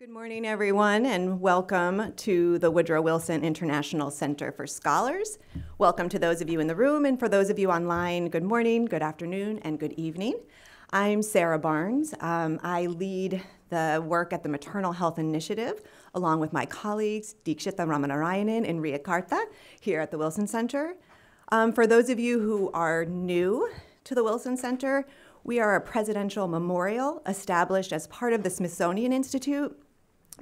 Good morning, everyone, and welcome to the Woodrow Wilson International Center for Scholars. Welcome to those of you in the room, and for those of you online, good morning, good afternoon, and good evening. I'm Sarah Barnes. Um, I lead the work at the Maternal Health Initiative, along with my colleagues Deekshita Ramanarayanan and Ria Karta here at the Wilson Center. Um, for those of you who are new to the Wilson Center, we are a presidential memorial established as part of the Smithsonian Institute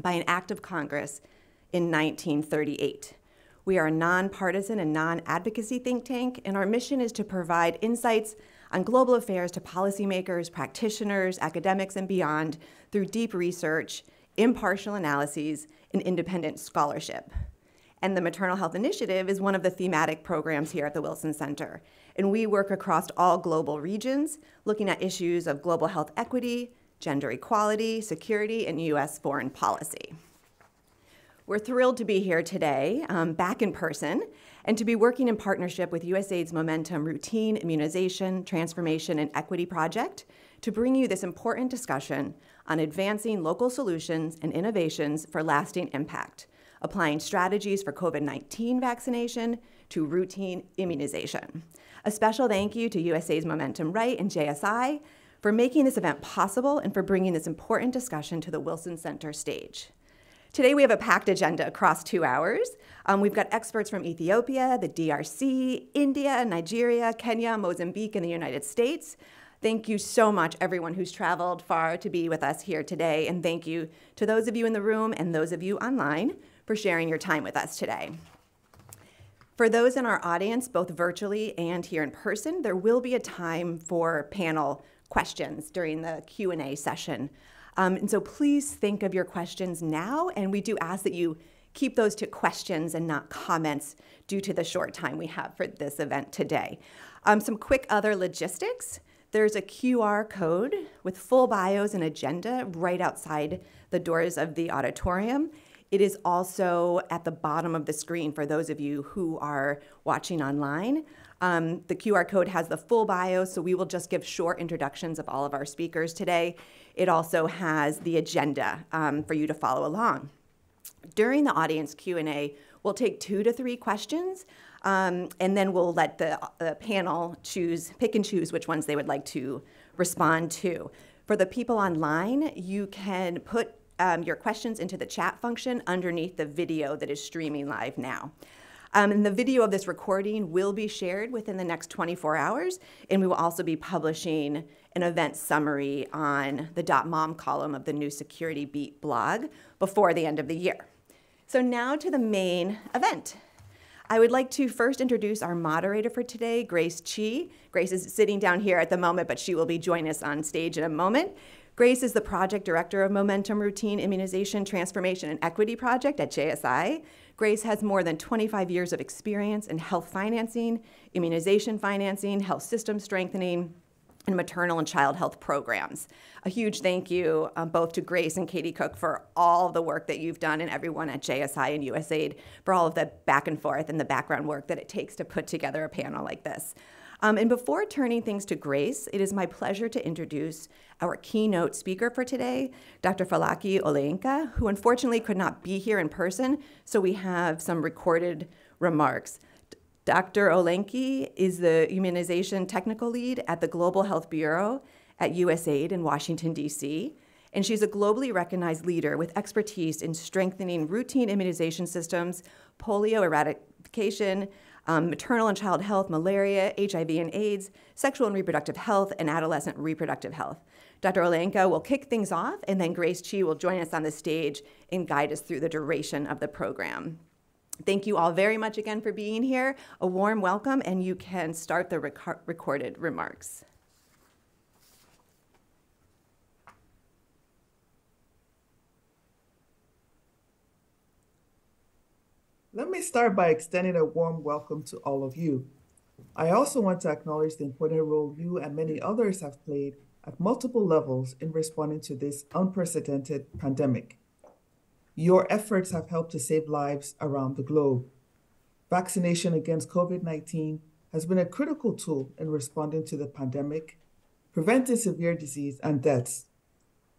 by an act of Congress in 1938. We are a nonpartisan and non advocacy think tank, and our mission is to provide insights on global affairs to policymakers, practitioners, academics, and beyond through deep research, impartial analyses, and independent scholarship. And the Maternal Health Initiative is one of the thematic programs here at the Wilson Center. And we work across all global regions, looking at issues of global health equity, gender equality, security, and U.S. foreign policy. We're thrilled to be here today, um, back in person, and to be working in partnership with USAID's Momentum Routine Immunization, Transformation, and Equity Project to bring you this important discussion on advancing local solutions and innovations for lasting impact, applying strategies for COVID 19 vaccination to routine immunization. A special thank you to USAID's Momentum Right and JSI for making this event possible and for bringing this important discussion to the Wilson Center stage. Today we have a packed agenda across two hours. Um, we've got experts from Ethiopia, the DRC, India, Nigeria, Kenya, Mozambique, and the United States. Thank you so much, everyone who's traveled far to be with us here today, and thank you to those of you in the room and those of you online for sharing your time with us today. For those in our audience, both virtually and here in person, there will be a time for panel questions during the Q&A session. Um, and so please think of your questions now, and we do ask that you keep those to questions and not comments due to the short time we have for this event today. Um, some quick other logistics. There's a QR code with full bios and agenda right outside the doors of the auditorium. It is also at the bottom of the screen for those of you who are watching online. Um, the QR code has the full bio, so we will just give short introductions of all of our speakers today. It also has the agenda um, for you to follow along. During the audience Q&A, we'll take two to three questions, um, and then we'll let the, the panel choose, pick and choose which ones they would like to respond to. For the people online, you can put um, your questions into the chat function underneath the video that is streaming live now. Um, and the video of this recording will be shared within the next 24 hours, and we will also be publishing an event summary on the .mom column of the new Security Beat blog before the end of the year. So now to the main event. I would like to first introduce our moderator for today, Grace Chee. Grace is sitting down here at the moment, but she will be joining us on stage in a moment. Grace is the project director of Momentum Routine Immunization Transformation and Equity Project at JSI. Grace has more than 25 years of experience in health financing, immunization financing, health system strengthening, and maternal and child health programs. A huge thank you um, both to Grace and Katie Cook for all the work that you've done and everyone at JSI and USAID for all of the back and forth and the background work that it takes to put together a panel like this. Um, and before turning things to Grace, it is my pleasure to introduce our keynote speaker for today, Dr. Folake Olayinka, who unfortunately could not be here in person, so we have some recorded remarks. Dr. Olayinka is the immunization technical lead at the Global Health Bureau at USAID in Washington, D.C., and she's a globally recognized leader with expertise in strengthening routine immunization systems, polio eradication, um, maternal and child health, malaria, HIV and AIDS, sexual and reproductive health, and adolescent reproductive health. Dr. Olayinka will kick things off, and then Grace Chee will join us on the stage and guide us through the duration of the program. Thank you all very much again for being here. A warm welcome, and you can start the rec recorded remarks. Let me start by extending a warm welcome to all of you. I also want to acknowledge the important role you and many others have played at multiple levels in responding to this unprecedented pandemic. Your efforts have helped to save lives around the globe. Vaccination against COVID 19 has been a critical tool in responding to the pandemic, preventing severe disease and deaths.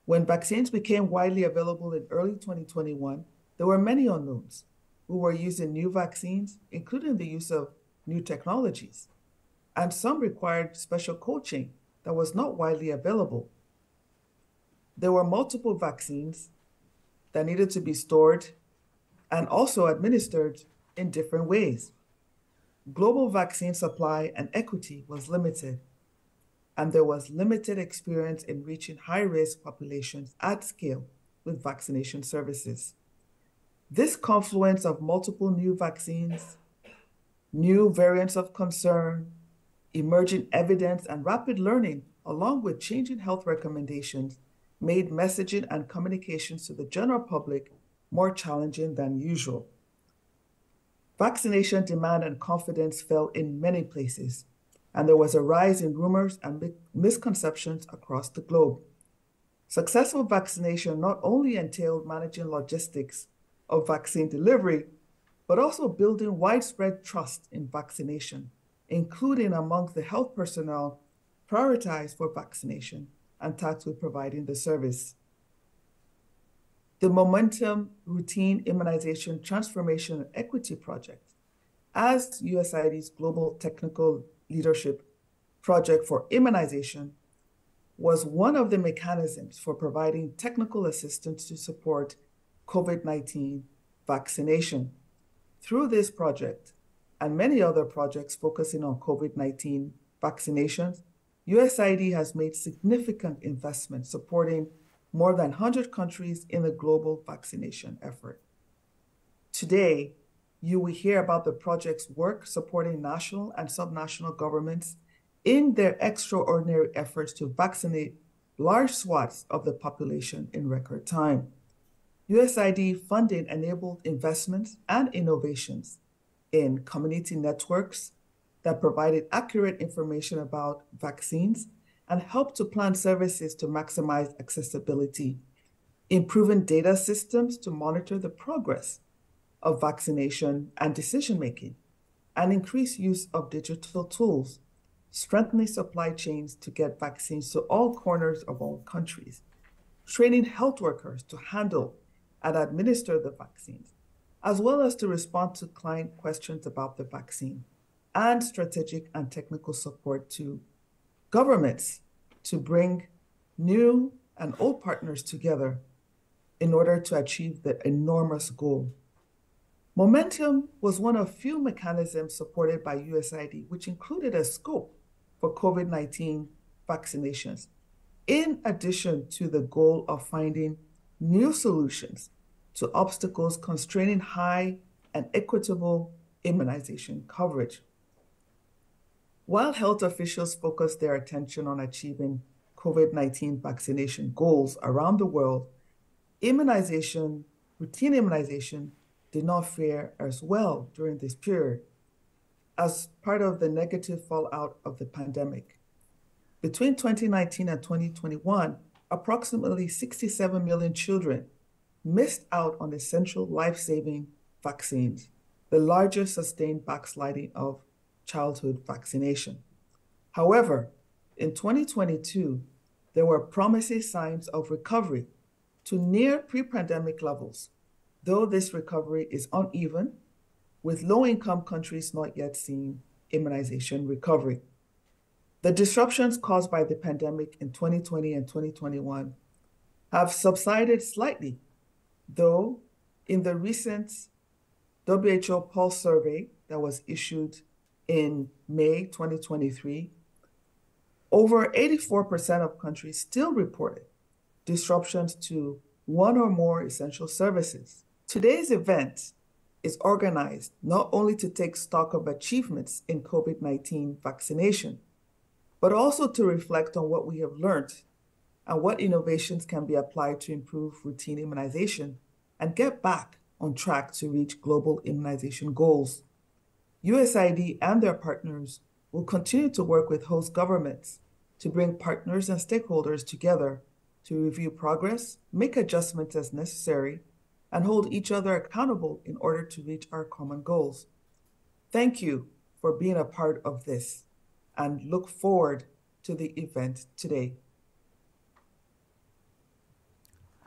When vaccines became widely available in early 2021, there were many unknowns. We were using new vaccines, including the use of new technologies, and some required special cold chain that was not widely available. There were multiple vaccines that needed to be stored and also administered in different ways. Global vaccine supply and equity was limited, and there was limited experience in reaching high risk populations at scale with vaccination services. This confluence of multiple new vaccines, new variants of concern, emerging evidence, and rapid learning, along with changing health recommendations, made messaging and communications to the general public more challenging than usual. Vaccination demand and confidence fell in many places, and there was a rise in rumors and misconceptions across the globe. Successful vaccination not only entailed managing logistics of vaccine delivery, but also building widespread trust in vaccination, including among the health personnel prioritized for vaccination and tasked with providing the service. The Momentum Routine Immunization Transformation and Equity Project, as USAID's global technical leadership project for immunization, was one of the mechanisms for providing technical assistance to support COVID 19 vaccination. Through this project and many other projects focusing on COVID 19 vaccinations, USAID has made significant investments supporting more than 100 countries in the global vaccination effort. Today, you will hear about the project's work supporting national and subnational governments in their extraordinary efforts to vaccinate large swaths of the population in record time. USAID funding enabled investments and innovations in community networks that provided accurate information about vaccines and helped to plan services to maximize accessibility, improving data systems to monitor the progress of vaccination and decision making, and increase use of digital tools, strengthening supply chains to get vaccines to all corners of all countries, training health workers to handle and administer the vaccines, as well as to respond to client questions about the vaccine, and strategic and technical support to governments to bring new and old partners together in order to achieve the enormous goal. Momentum was one of few mechanisms supported by USAID, which included a scope for COVID 19 vaccinations, in addition to the goal of finding new solutions to obstacles constraining high and equitable immunization coverage. While health officials focused their attention on achieving COVID 19 vaccination goals around the world, immunization, routine immunization, did not fare as well during this period as part of the negative fallout of the pandemic. Between 2019 and 2021, approximately 67 million children missed out on essential life saving vaccines, the largest sustained backsliding of childhood vaccination. However, in 2022, there were promising signs of recovery to near pre pandemic levels, though this recovery is uneven, with low income countries not yet seeing immunization recovery. The disruptions caused by the pandemic in 2020 and 2021 have subsided slightly, though, in the recent WHO Pulse survey that was issued in May 2023, over 84% of countries still reported disruptions to one or more essential services. Today's event is organized not only to take stock of achievements in COVID 19 vaccination, but also to reflect on what we have learned and what innovations can be applied to improve routine immunization and get back on track to reach global immunization goals. USAID and their partners will continue to work with host governments to bring partners and stakeholders together to review progress, make adjustments as necessary, and hold each other accountable in order to reach our common goals. Thank you for being a part of this and look forward to the event today.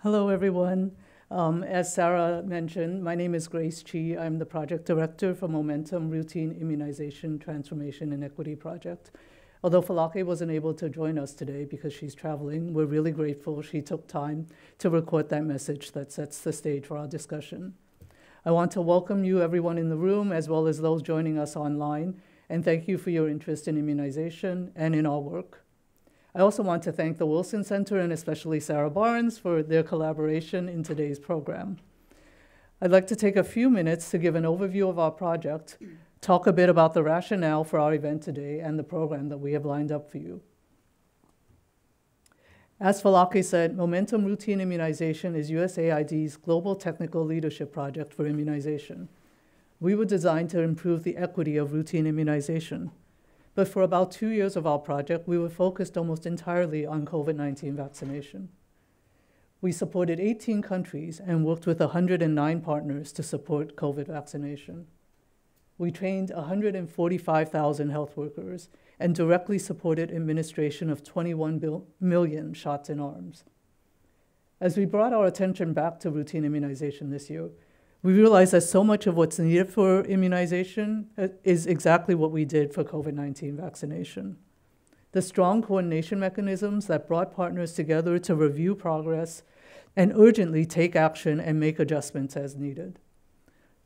Hello, everyone. Um, as Sarah mentioned, my name is Grace Chee. I'm the project director for Momentum Routine Immunization Transformation and Equity Project. Although Folake wasn't able to join us today because she's traveling, we're really grateful she took time to record that message that sets the stage for our discussion. I want to welcome you, everyone in the room, as well as those joining us online, and thank you for your interest in immunization and in our work. I also want to thank the Wilson Center and especially Sarah Barnes for their collaboration in today's program. I'd like to take a few minutes to give an overview of our project, talk a bit about the rationale for our event today and the program that we have lined up for you. As Folake said, Momentum Routine Immunization is USAID's global technical leadership project for immunization. We were designed to improve the equity of routine immunization. But for about two years of our project, we were focused almost entirely on COVID 19 vaccination. We supported 18 countries and worked with 109 partners to support COVID vaccination. We trained 145,000 health workers and directly supported administration of 21 million shots in arms. As we brought our attention back to routine immunization this year, we realized that so much of what's needed for immunization uh, is exactly what we did for COVID 19 vaccination. The strong coordination mechanisms that brought partners together to review progress and urgently take action and make adjustments as needed.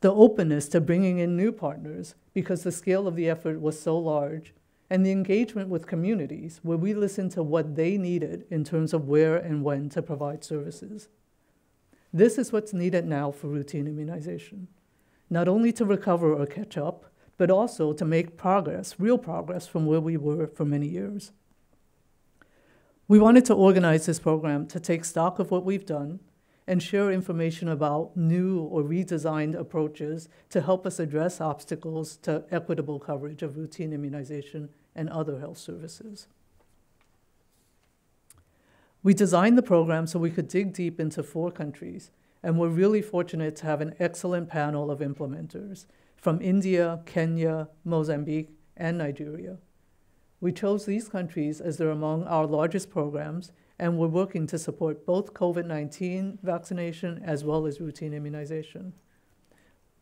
The openness to bringing in new partners because the scale of the effort was so large and the engagement with communities where we listened to what they needed in terms of where and when to provide services. This is what's needed now for routine immunization, not only to recover or catch up, but also to make progress, real progress, from where we were for many years. We wanted to organize this program to take stock of what we've done and share information about new or redesigned approaches to help us address obstacles to equitable coverage of routine immunization and other health services. We designed the program so we could dig deep into four countries, and we're really fortunate to have an excellent panel of implementers from India, Kenya, Mozambique, and Nigeria. We chose these countries as they're among our largest programs and we're working to support both COVID 19 vaccination as well as routine immunization.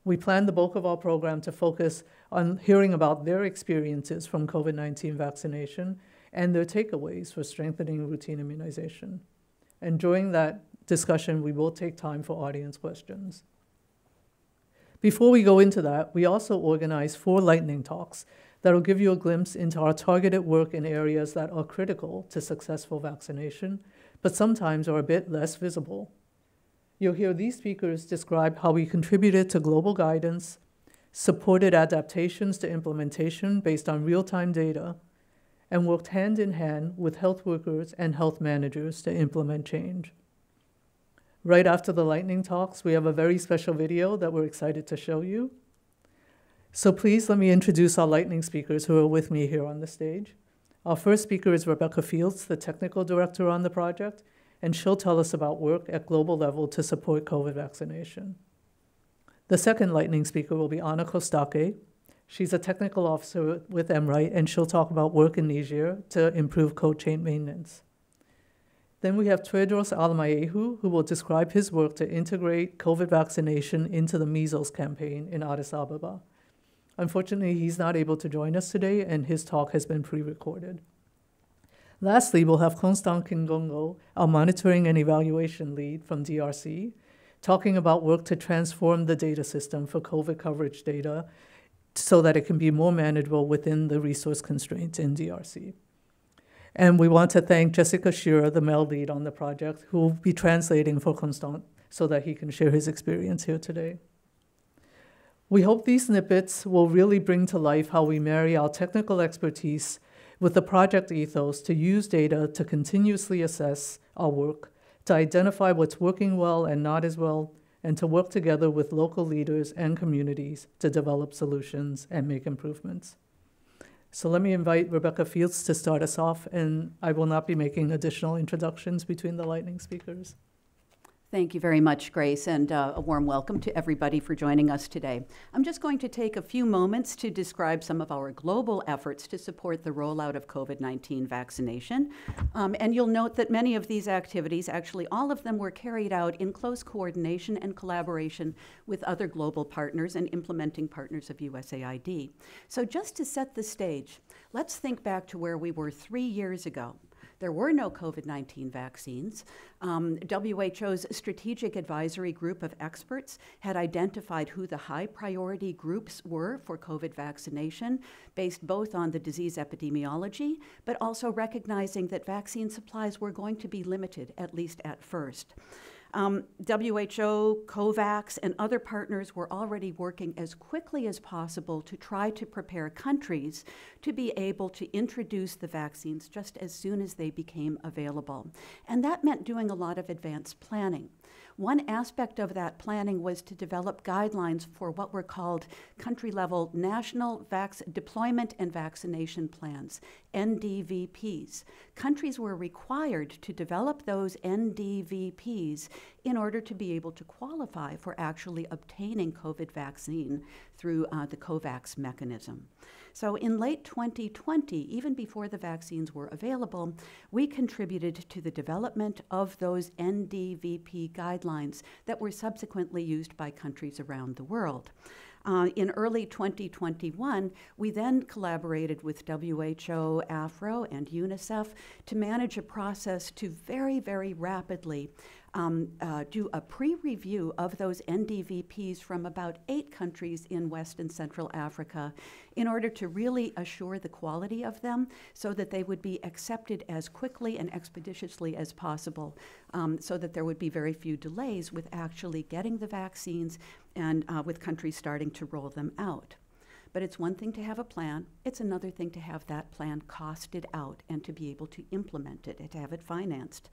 We plan the bulk of our program to focus on hearing about their experiences from COVID 19 vaccination and their takeaways for strengthening routine immunization. And during that discussion, we will take time for audience questions. Before we go into that, we also organize four lightning talks that'll give you a glimpse into our targeted work in areas that are critical to successful vaccination, but sometimes are a bit less visible. You'll hear these speakers describe how we contributed to global guidance, supported adaptations to implementation based on real time data, and worked hand in hand with health workers and health managers to implement change. Right after the lightning talks, we have a very special video that we're excited to show you. So please let me introduce our lightning speakers who are with me here on the stage. Our first speaker is Rebecca Fields, the technical director on the project, and she'll tell us about work at global level to support COVID vaccination. The second lightning speaker will be Anna Kostake. She's a technical officer with M-RITE, and she'll talk about work in Niger to improve cold chain maintenance. Then we have Tewodros Alemayehu, who will describe his work to integrate COVID vaccination into the measles campaign in Addis Ababa. Unfortunately, he's not able to join us today, and his talk has been pre recorded. Lastly, we'll have Constant Kingongo, our monitoring and evaluation lead from DRC, talking about work to transform the data system for COVID coverage data so that it can be more manageable within the resource constraints in DRC. And we want to thank Jessica Shearer, the MEL lead on the project, who will be translating for Constant so that he can share his experience here today. We hope these snippets will really bring to life how we marry our technical expertise with the project ethos to use data to continuously assess our work, to identify what's working well and not as well, and to work together with local leaders and communities to develop solutions and make improvements. So let me invite Rebecca Fields to start us off, and I will not be making additional introductions between the lightning speakers. Thank you very much, Grace, and uh, a warm welcome to everybody for joining us today. I'm just going to take a few moments to describe some of our global efforts to support the rollout of COVID 19 vaccination. Um, and you'll note that many of these activities, actually, all of them were carried out in close coordination and collaboration with other global partners and implementing partners of USAID. So, just to set the stage, let's think back to where we were three years ago. There were no COVID 19 vaccines. Um, WHO's Strategic Advisory Group of experts had identified who the high priority groups were for COVID vaccination, based both on the disease epidemiology, but also recognizing that vaccine supplies were going to be limited, at least at first. Um, WHO, COVAX, and other partners were already working as quickly as possible to try to prepare countries to be able to introduce the vaccines just as soon as they became available. And that meant doing a lot of advanced planning. One aspect of that planning was to develop guidelines for what were called country level national deployment and vaccination plans, NDVPs. Countries were required to develop those NDVPs in order to be able to qualify for actually obtaining COVID vaccine through uh, the COVAX mechanism. So in late 2020, even before the vaccines were available, we contributed to the development of those NDVP guidelines that were subsequently used by countries around the world. Uh, in early 2021, we then collaborated with WHO, AFRO, and UNICEF to manage a process to very, very rapidly um, uh, do a pre review of those NDVPs from about eight countries in West and Central Africa in order to really assure the quality of them so that they would be accepted as quickly and expeditiously as possible um, so that there would be very few delays with actually getting the vaccines and uh, with countries starting to roll them out. But it's one thing to have a plan, it's another thing to have that plan costed out and to be able to implement it and to have it financed.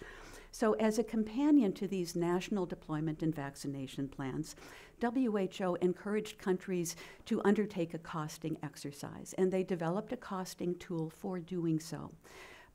So, as a companion to these national deployment and vaccination plans, WHO encouraged countries to undertake a costing exercise, and they developed a costing tool for doing so.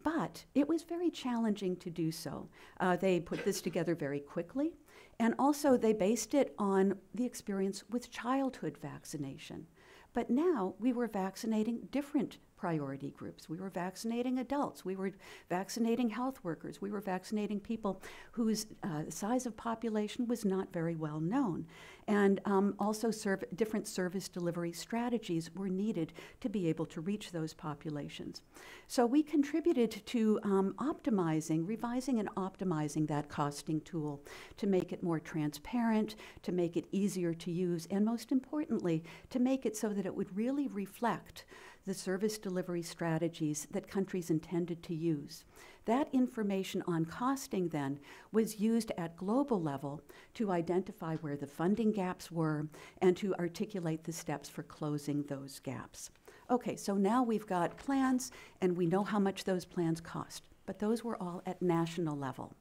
But it was very challenging to do so. Uh, they put this together very quickly, and also they based it on the experience with childhood vaccination. But now we were vaccinating different priority groups. We were vaccinating adults. We were vaccinating health workers. We were vaccinating people whose uh, size of population was not very well known. And um, also, serve, different service delivery strategies were needed to be able to reach those populations. So, we contributed to um, optimizing, revising, and optimizing that costing tool to make it more transparent, to make it easier to use, and most importantly, to make it so that it would really reflect the service delivery strategies that countries intended to use. That information on costing then was used at global level to identify where the funding gaps were and to articulate the steps for closing those gaps. Okay, so now we've got plans and we know how much those plans cost, but those were all at national level.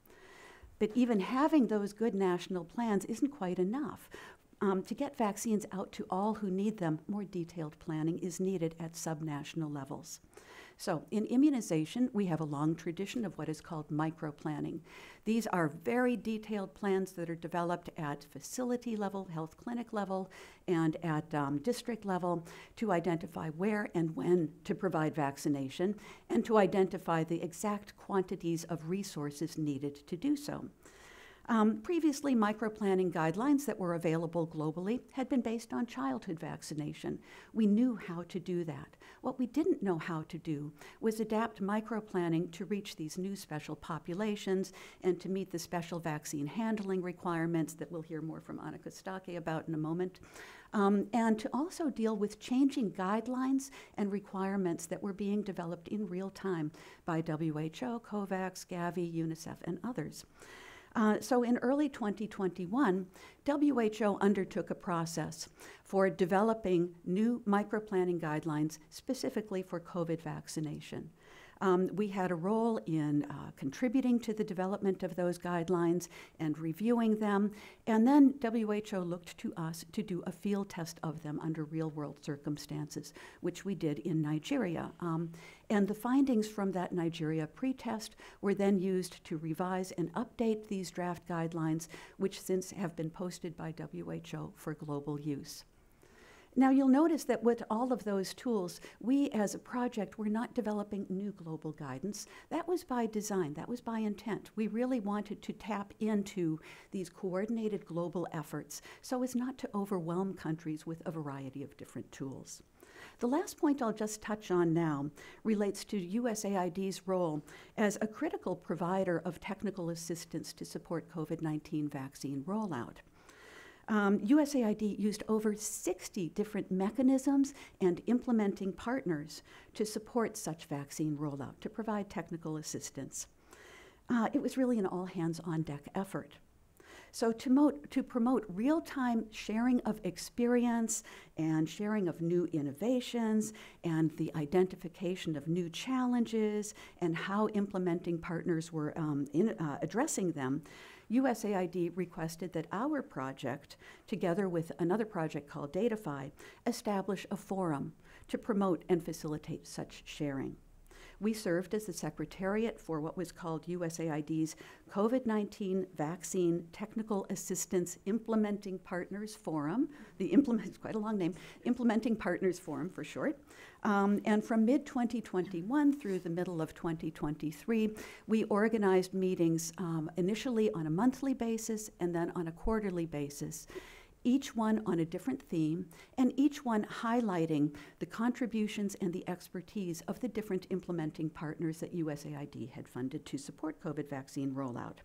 But even having those good national plans isn't quite enough. Um, to get vaccines out to all who need them, more detailed planning is needed at subnational levels. So, in immunization, we have a long tradition of what is called micro planning. These are very detailed plans that are developed at facility level, health clinic level, and at um, district level to identify where and when to provide vaccination and to identify the exact quantities of resources needed to do so. Um, previously, microplanning guidelines that were available globally had been based on childhood vaccination. We knew how to do that. What we didn't know how to do was adapt microplanning to reach these new special populations and to meet the special vaccine handling requirements that we'll hear more from Anna Kostake about in a moment. Um, and to also deal with changing guidelines and requirements that were being developed in real time by WHO, COVAX, Gavi, UNICEF, and others. Uh, so in early 2021, WHO undertook a process for developing new microplanning guidelines specifically for COVID vaccination. Um, we had a role in uh, contributing to the development of those guidelines and reviewing them. And then WHO looked to us to do a field test of them under real world circumstances, which we did in Nigeria. Um, and the findings from that Nigeria pretest were then used to revise and update these draft guidelines, which since have been posted by WHO for global use. Now, you'll notice that with all of those tools, we as a project were not developing new global guidance. That was by design, that was by intent. We really wanted to tap into these coordinated global efforts so as not to overwhelm countries with a variety of different tools. The last point I'll just touch on now relates to USAID's role as a critical provider of technical assistance to support COVID 19 vaccine rollout. Um, USAID used over 60 different mechanisms and implementing partners to support such vaccine rollout, to provide technical assistance. Uh, it was really an all hands on deck effort. So, to, to promote real time sharing of experience and sharing of new innovations and the identification of new challenges and how implementing partners were um, in, uh, addressing them, USAID requested that our project, together with another project called Data.FI, establish a forum to promote and facilitate such sharing. We served as the secretariat for what was called USAID's COVID 19 Vaccine Technical Assistance Implementing Partners Forum. The implement, quite a long name, Implementing Partners Forum for short. Um, and from mid 2021 through the middle of 2023, we organized meetings um, initially on a monthly basis and then on a quarterly basis each one on a different theme, and each one highlighting the contributions and the expertise of the different implementing partners that USAID had funded to support COVID vaccine rollout.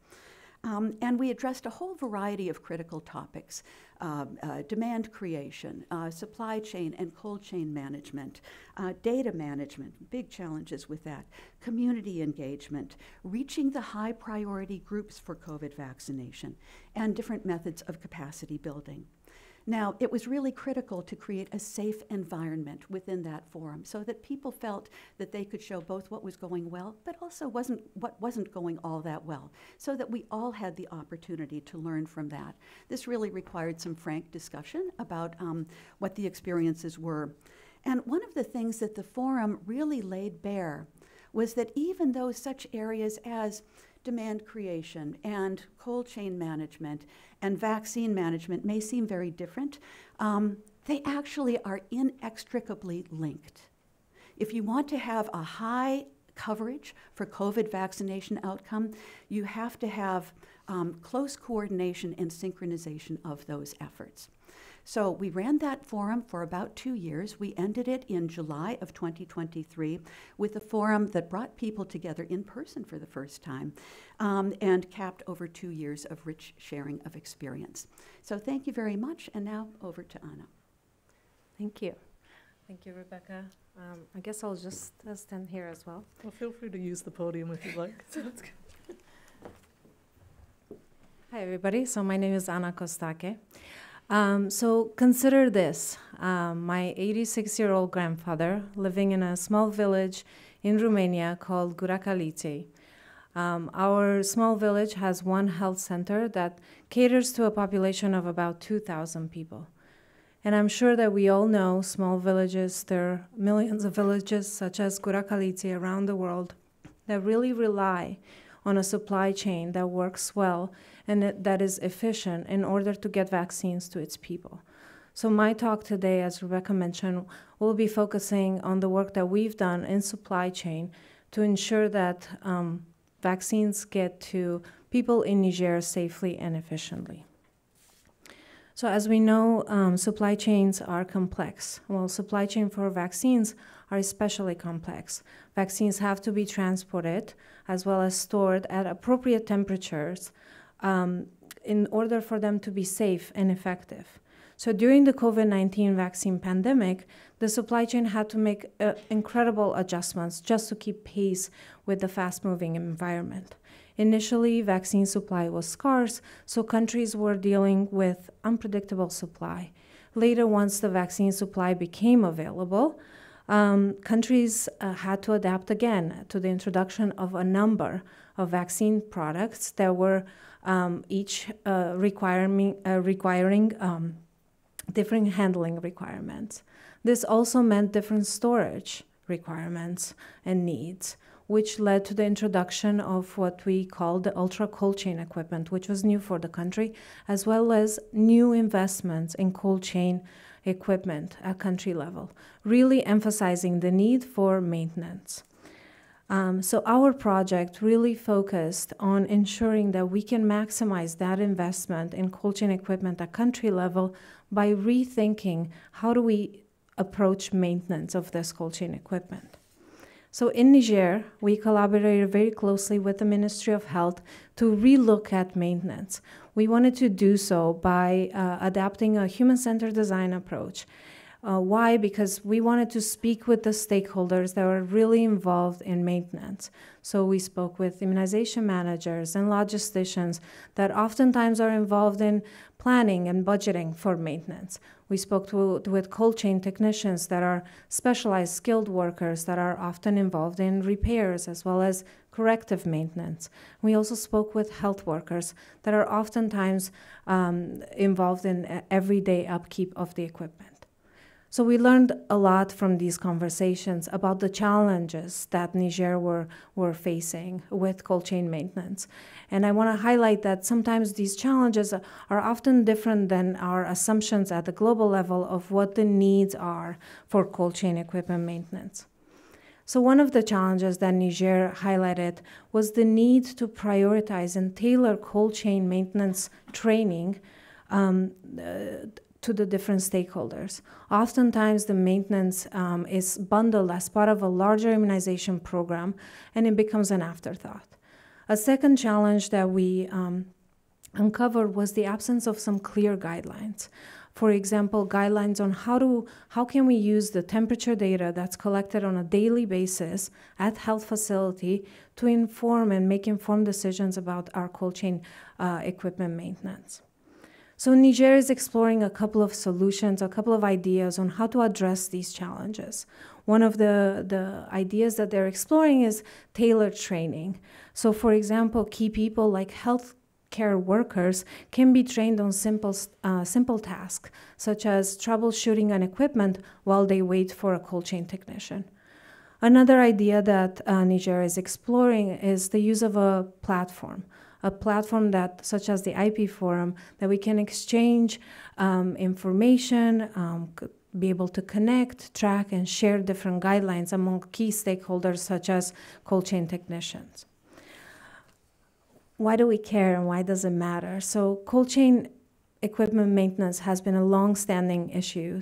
Um, and we addressed a whole variety of critical topics uh, uh, demand creation, uh, supply chain and cold chain management, uh, data management, big challenges with that, community engagement, reaching the high priority groups for COVID vaccination, and different methods of capacity building. Now, it was really critical to create a safe environment within that forum so that people felt that they could show both what was going well, but also wasn't, what wasn't going all that well, so that we all had the opportunity to learn from that. This really required some frank discussion about um, what the experiences were. And one of the things that the forum really laid bare was that even though such areas as demand creation and cold chain management and vaccine management may seem very different, um, they actually are inextricably linked. If you want to have a high coverage for COVID vaccination outcome, you have to have um, close coordination and synchronization of those efforts. So we ran that forum for about two years. We ended it in July of 2023 with a forum that brought people together in person for the first time um, and capped over two years of rich sharing of experience. So thank you very much. And now over to Anna. Thank you. Thank you, Rebecca. Um, I guess I'll just uh, stand here as well. Well, feel free to use the podium if you'd like. Hi, everybody. So my name is Anna Kostake. Um, so consider this um, my 86 year old grandfather living in a small village in Romania called Guracaliței. Um, our small village has one health center that caters to a population of about 2,000 people. And I'm sure that we all know small villages, there are millions of villages such as Guracaliței around the world that really rely on a supply chain that works well and that is efficient in order to get vaccines to its people. So, my talk today, as Rebecca mentioned, will be focusing on the work that we've done in supply chain to ensure that um, vaccines get to people in Niger safely and efficiently. So, as we know, um, supply chains are complex. Well, supply chain for vaccines are especially complex. Vaccines have to be transported as well as stored at appropriate temperatures um, in order for them to be safe and effective. So during the COVID 19 vaccine pandemic, the supply chain had to make uh, incredible adjustments just to keep pace with the fast moving environment. Initially, vaccine supply was scarce, so countries were dealing with unpredictable supply. Later, once the vaccine supply became available, um, countries uh, had to adapt again to the introduction of a number of vaccine products that were um, each uh, requiring, uh, requiring um, different handling requirements. This also meant different storage requirements and needs, which led to the introduction of what we call the ultra cold chain equipment, which was new for the country, as well as new investments in cold chain equipment at country level, really emphasizing the need for maintenance. Um, so our project really focused on ensuring that we can maximize that investment in cold chain equipment at country level by rethinking how do we approach maintenance of this cold chain equipment. So in Niger, we collaborated very closely with the Ministry of Health to relook at maintenance. We wanted to do so by uh, adapting a human-centered design approach. Uh, why? Because we wanted to speak with the stakeholders that were really involved in maintenance. So we spoke with immunization managers and logisticians that oftentimes are involved in planning and budgeting for maintenance. We spoke to, with cold chain technicians that are specialized skilled workers that are often involved in repairs as well as corrective maintenance. We also spoke with health workers that are oftentimes um, involved in everyday upkeep of the equipment. So we learned a lot from these conversations about the challenges that Niger were, were facing with cold chain maintenance. And I want to highlight that sometimes these challenges are often different than our assumptions at the global level of what the needs are for cold chain equipment maintenance. So, one of the challenges that Niger highlighted was the need to prioritize and tailor cold chain maintenance training um, uh, to the different stakeholders. Oftentimes, the maintenance um, is bundled as part of a larger immunization program and it becomes an afterthought. A second challenge that we um, uncovered was the absence of some clear guidelines. For example, guidelines on how to how can we use the temperature data that's collected on a daily basis at health facility to inform and make informed decisions about our cold chain uh, equipment maintenance. So Niger is exploring a couple of solutions, a couple of ideas on how to address these challenges. One of the, the ideas that they're exploring is tailored training. So for example, key people like health care workers can be trained on simple, uh, simple tasks, such as troubleshooting an equipment while they wait for a cold chain technician. Another idea that uh, Niger is exploring is the use of a platform a platform that, such as the IP forum, that we can exchange um, information, um, be able to connect, track, and share different guidelines among key stakeholders such as cold chain technicians. Why do we care and why does it matter? So cold chain equipment maintenance has been a long-standing issue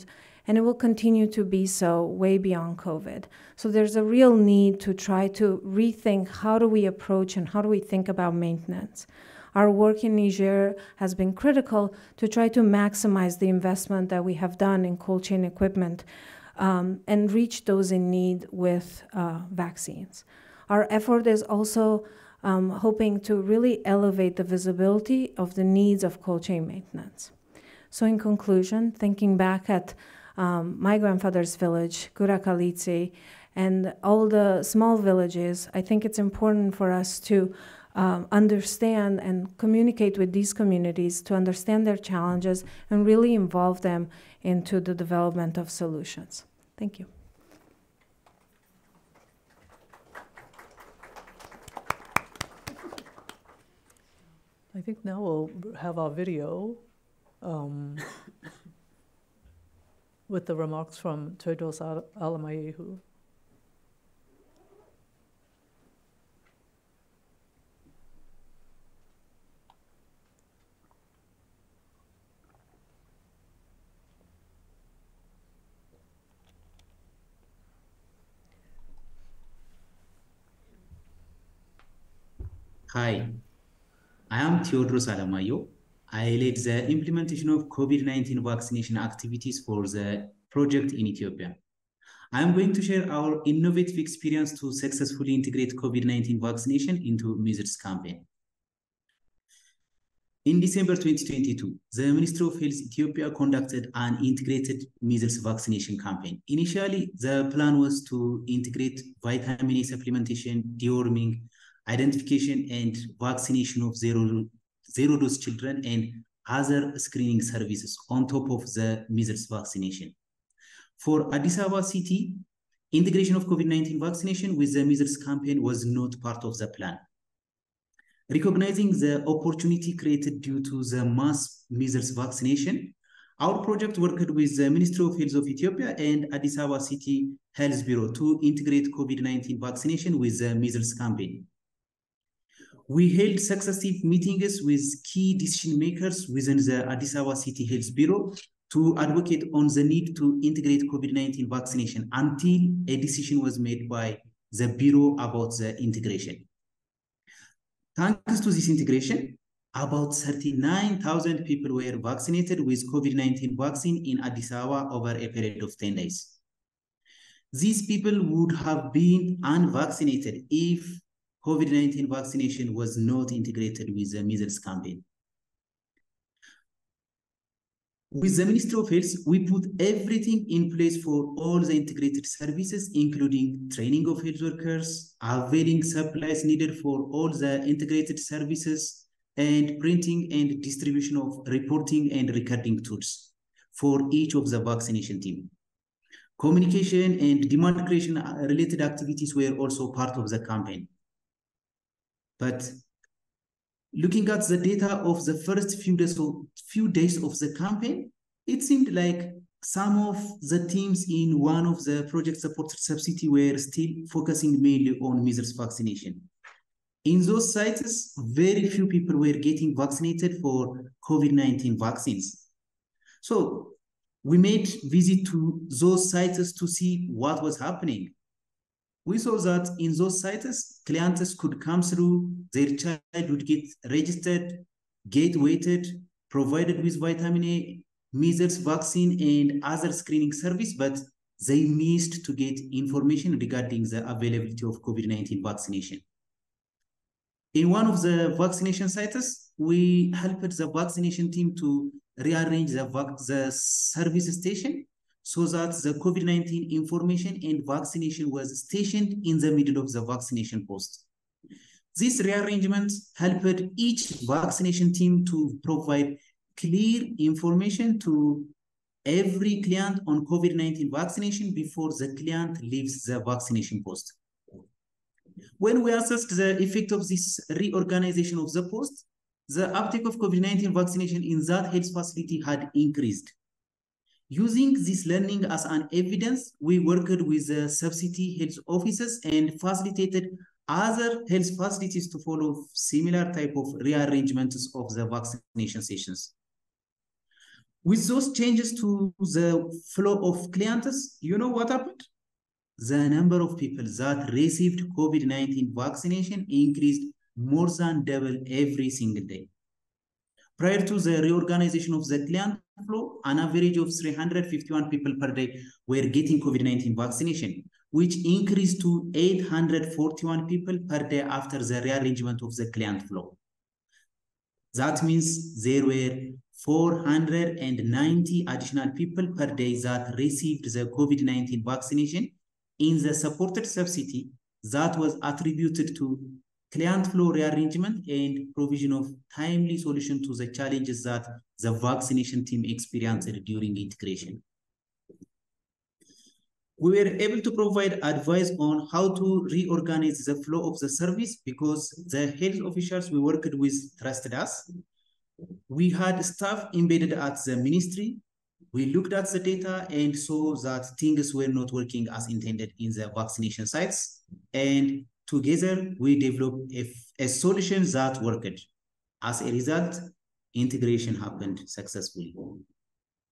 and it will continue to be so way beyond COVID. So there's a real need to try to rethink how do we approach and how do we think about maintenance. Our work in Niger has been critical to try to maximize the investment that we have done in cold chain equipment um, and reach those in need with uh, vaccines. Our effort is also um, hoping to really elevate the visibility of the needs of cold chain maintenance. So, in conclusion, thinking back at um, my grandfather's village, Guracaliței, and all the small villages, I think it's important for us to um, understand and communicate with these communities to understand their challenges and really involve them into the development of solutions. Thank you. I think now we'll have our video. Um, with the remarks from Tedros Alemayehu. Hi, I am Tewodros Alemayehu, I led the implementation of COVID-19 vaccination activities for the project in Ethiopia. I am going to share our innovative experience to successfully integrate COVID-19 vaccination into Measles campaign. In December 2022, the Ministry of Health Ethiopia conducted an integrated measles vaccination campaign. Initially, the plan was to integrate vitamin A supplementation, deworming, identification, and vaccination of zero, zero dose children and other screening services on top of the measles vaccination. For Addis Ababa city, integration of COVID-19 vaccination with the measles campaign was not part of the plan. Recognizing the opportunity created due to the mass measles vaccination, our project worked with the Ministry of Health of Ethiopia and Addis Ababa City Health Bureau to integrate COVID-19 vaccination with the measles campaign. We held successive meetings with key decision makers within the Addis Ababa City Health Bureau to advocate on the need to integrate COVID-19 vaccination until a decision was made by the Bureau about the integration. Thanks to this integration, about 39,000 people were vaccinated with COVID-19 vaccine in Addis Ababa over a period of 10 days. These people would have been unvaccinated if COVID-19 vaccination was not integrated with the measles campaign. With the Ministry of Health, we put everything in place for all the integrated services, including training of health workers, availing supplies needed for all the integrated services, and printing and distribution of reporting and recording tools for each of the vaccination team. Communication and demand creation uh, related activities were also part of the campaign. But looking at the data of the first few days of, few days of the campaign, it seemed like some of the teams in one of the project support subcity were still focusing mainly on measles vaccination. In those sites, very few people were getting vaccinated for COVID-19 vaccines. So we made visit to those sites to see what was happening we saw that in those sites, clients could come through, their child would get registered, get weighted, provided with vitamin A, measles vaccine, and other screening service, but they missed to get information regarding the availability of COVID-19 vaccination. In one of the vaccination sites, we helped the vaccination team to rearrange the, the service station so that the COVID-19 information and vaccination was stationed in the middle of the vaccination post. This rearrangement helped each vaccination team to provide clear information to every client on COVID-19 vaccination before the client leaves the vaccination post. When we assessed the effect of this reorganization of the post, the uptake of COVID-19 vaccination in that health facility had increased. Using this learning as an evidence, we worked with uh, the subcity health offices and facilitated other health facilities to follow similar type of rearrangements of the vaccination sessions. With those changes to the flow of clients, you know what happened? The number of people that received COVID-19 vaccination increased more than double every single day. Prior to the reorganization of the client flow, an average of 351 people per day were getting COVID-19 vaccination, which increased to 841 people per day after the rearrangement of the client flow. That means there were 490 additional people per day that received the COVID-19 vaccination in the supported subcity that was attributed to client flow rearrangement and provision of timely solution to the challenges that the vaccination team experienced during integration. We were able to provide advice on how to reorganize the flow of the service because the health officials we worked with trusted us. We had staff embedded at the ministry. We looked at the data and saw that things were not working as intended in the vaccination sites. And Together, we developed a, a solution that worked. As a result, integration happened successfully.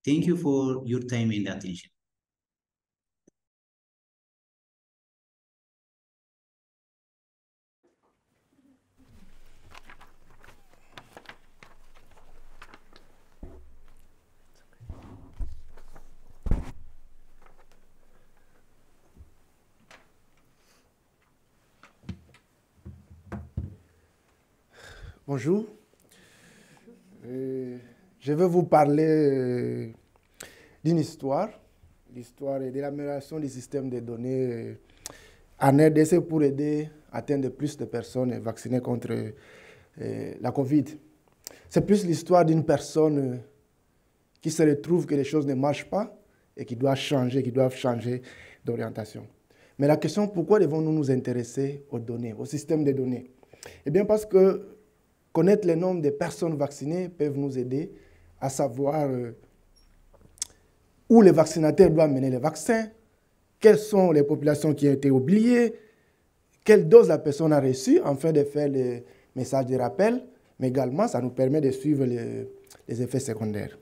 Thank you for your time and attention. Bonjour. Euh, je vais vous parler euh, d'une histoire, l'histoire de l'amélioration du système de données euh, en RDC pour aider à atteindre plus de personnes vaccinées contre la COVID. C'est plus l'histoire d'une personne qui se retrouve que les choses ne marchent pas et qui doit changer, qui doivent changer d'orientation. Mais la question, pourquoi devons-nous nous intéresser aux données, au système de données? Eh bien parce que connaître le nombre de personnes vaccinées peuvent nous aider à savoir euh, où les vaccinateurs doivent mener les vaccins, quelles sont les populations qui ont été oubliées, quelle dose la personne a reçue, afin de faire les messages de rappel, mais également ça nous permet de suivre les, les effets secondaires.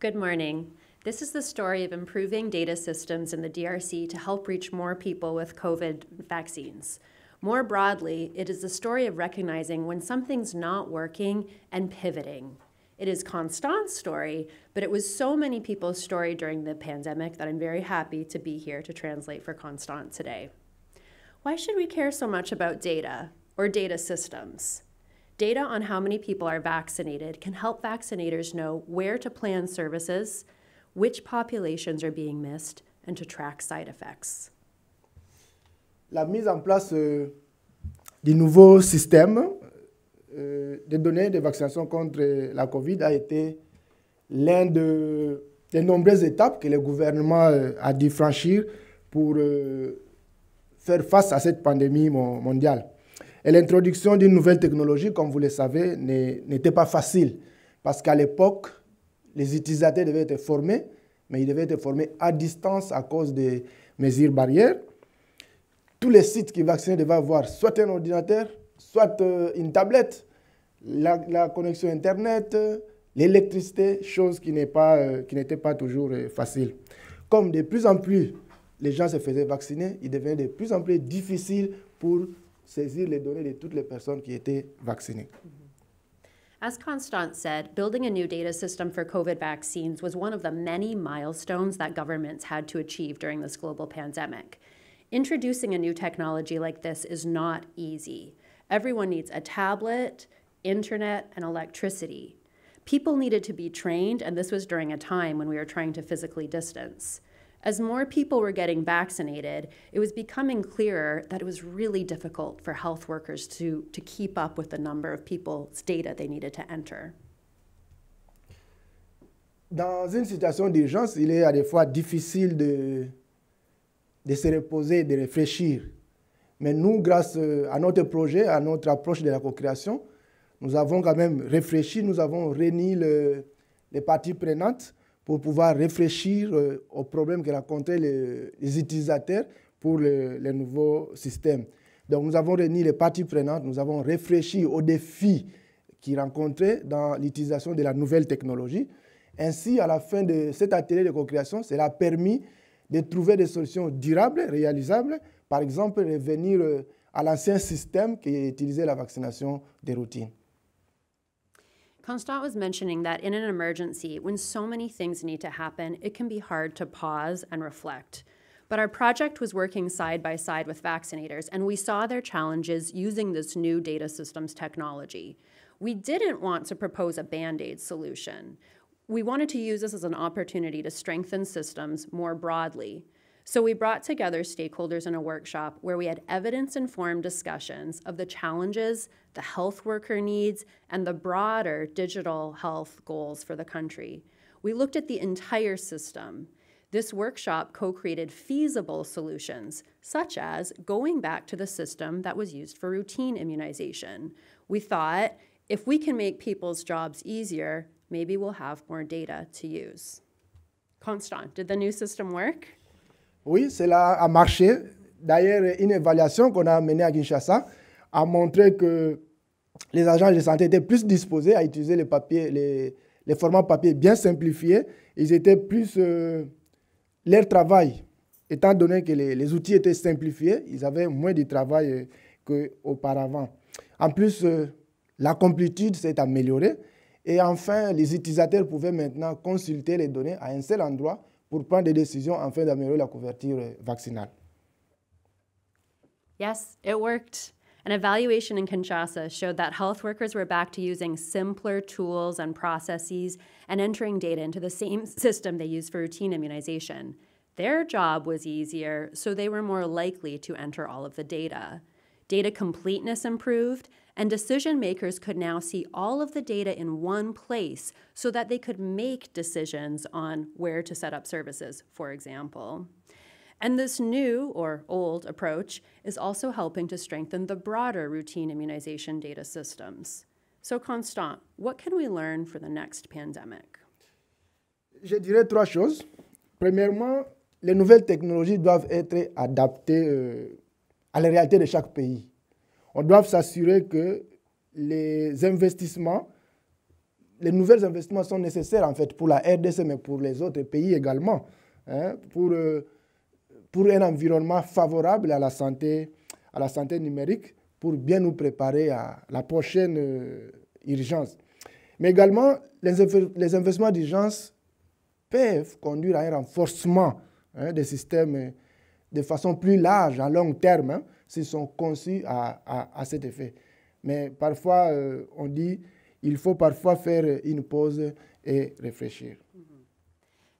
Good morning. This is the story of improving data systems in the DRC to help reach more people with COVID vaccines. More broadly, it is the story of recognizing when something's not working and pivoting. It is Constant's story, but it was so many people's story during the pandemic that I'm very happy to be here to translate for Constant today. Why should we care so much about data or data systems? Data on how many people are vaccinated can help vaccinators know where to plan services, which populations are being missed, and to track side effects. La mise en place euh, du nouveau système euh, de données de vaccination contre la COVID a été l'une de, des nombreuses étapes que le gouvernement euh, a dû franchir pour faire face à cette pandémie mo- mondiale. Et l'introduction d'une nouvelle technologie, comme vous le savez, n'était pas facile parce qu'à l'époque, les utilisateurs devaient être formés, mais ils devaient être formés à distance à cause des mesures barrières tous les sites qui vaccinaient devaient avoir soit un ordinateur, soit euh, une tablette, la, connexion Internet, euh, l'électricité, chose euh, qui n'était pas toujours facile. Comme de plus en plus les gens se faisaient vacciner, il devenait de plus en plus difficile pour saisir les données de toutes les personnes qui étaient vaccinées. As Constance said, building a new data system for COVID vaccines was one of the many milestones that governments had to achieve during this global pandemic. Introducing a new technology like this is not easy. Everyone needs a tablet, internet, and electricity. People needed to be trained, and this was during a time when we were trying to physically distance. As more people were getting vaccinated, it was becoming clearer that it was really difficult for health workers to, to keep up with the number of people's data they needed to enter. Dans une situation d'urgence, il est à des fois difficile de, de se reposer, de réfléchir. Mais nous, grâce euh, à notre projet, à notre approche de la co-création, nous avons quand même réfléchi, nous avons réuni le- les parties prenantes pour pouvoir réfléchir euh, aux problèmes que rencontraient les, les utilisateurs pour le, le nouveau système. Donc nous avons réuni les parties prenantes, nous avons réfléchi aux défis qu'ils rencontraient dans l'utilisation de la nouvelle technologie. Ainsi, à la fin de cet atelier de co-création, cela a permis de trouver des solutions durables, réalisables. Par exemple, revenir euh, à l'ancien système qui utilisait la vaccination des routines. Constant was mentioning that in an emergency, when so many things need to happen, it can be hard to pause and reflect. But our project was working side by side with vaccinators, and we saw their challenges using this new data systems technology. We didn't want to propose a band aid solution. We wanted to use this as an opportunity to strengthen systems more broadly. So we brought together stakeholders in a workshop where we had evidence informed discussions of the challenges, the health worker needs, and the broader digital health goals for the country. We looked at the entire system. This workshop co created feasible solutions, such as going back to the system that was used for routine immunization. We thought if we can make people's jobs easier, maybe we'll have more data to use. Constant, did the new system work? Oui, cela a marché. D'ailleurs, une évaluation qu'on a menée à Kinshasa a montré que les agents de santé étaient plus disposés à utiliser les, formats papier bien simplifiés. Ils étaient plus. euh, leur travail, étant donné que les, les outils étaient simplifiés, ils avaient moins de travail euh, qu'auparavant. En plus, euh, la complétude s'est améliorée. Et enfin, les utilisateurs pouvaient maintenant consulter les données à un seul endroit pour prendre des décisions afin d'améliorer la couverture vaccinale. Yes, it worked. An evaluation in Kinshasa showed that health workers were back to using simpler tools and processes and entering data into the same system they use for routine immunization. Their job was easier, so they were more likely to enter all of the data. Data completeness improved, and decision makers could now see all of the data in one place so that they could make decisions on where to set up services, for example. And this new or old approach is also helping to strengthen the broader routine immunization data systems. So, Constant, what can we learn for the next pandemic? Je dirais trois choses. Premièrement, les nouvelles technologies doivent être adaptées euh, à la réalité de chaque pays. On doit s'assurer que les investissements, les nouveaux investissements sont nécessaires en fait pour la RDC, mais pour les autres pays également, hein, pour, euh, pour un environnement favorable à la santé, à la santé numérique, pour bien nous préparer à la prochaine euh, urgence. Mais également, les, investissements d'urgence peuvent conduire à un renforcement hein, des systèmes de façon plus large, à long terme, hein, s'ils sont conçus à, à, à, cet effet. Mais parfois, euh, on dit, il faut parfois faire une pause et réfléchir. Mm-hmm.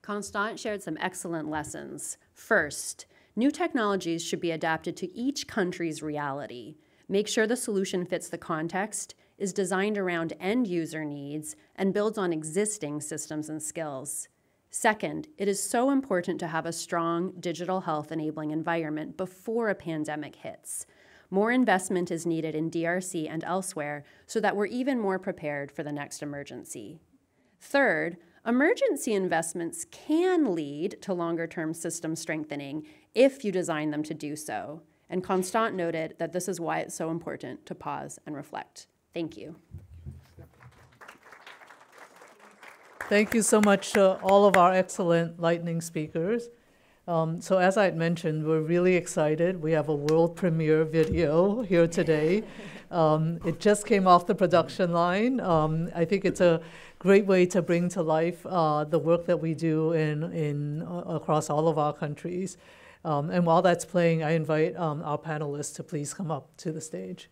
Constant shared some excellent lessons. First, new technologies should be adapted to each country's reality. Make sure the solution fits the context, is designed around end user needs, and builds on existing systems and skills. Second, it is so important to have a strong digital health enabling environment before a pandemic hits. More investment is needed in DRC and elsewhere so that we're even more prepared for the next emergency. Third, emergency investments can lead to longer term system strengthening if you design them to do so. And Constant noted that this is why it's so important to pause and reflect. Thank you. Thank you so much to all of our excellent lightning speakers. Um, so as I had mentioned, we're really excited. We have a world premiere video here today. Um, it just came off the production line. Um, I think it's a great way to bring to life uh, the work that we do in, in uh, across all of our countries. Um, and while that's playing, I invite um, our panelists to please come up to the stage.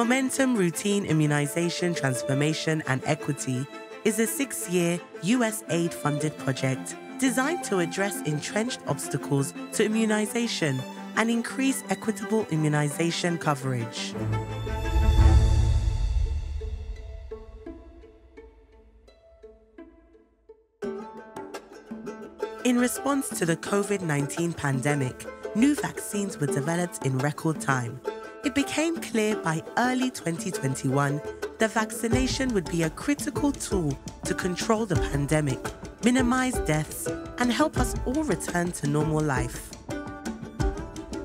Momentum Routine Immunization Transformation and Equity is a six year USAID funded project designed to address entrenched obstacles to immunization and increase equitable immunization coverage. In response to the COVID 19 pandemic, new vaccines were developed in record time it became clear by early 2021 that vaccination would be a critical tool to control the pandemic, minimize deaths, and help us all return to normal life.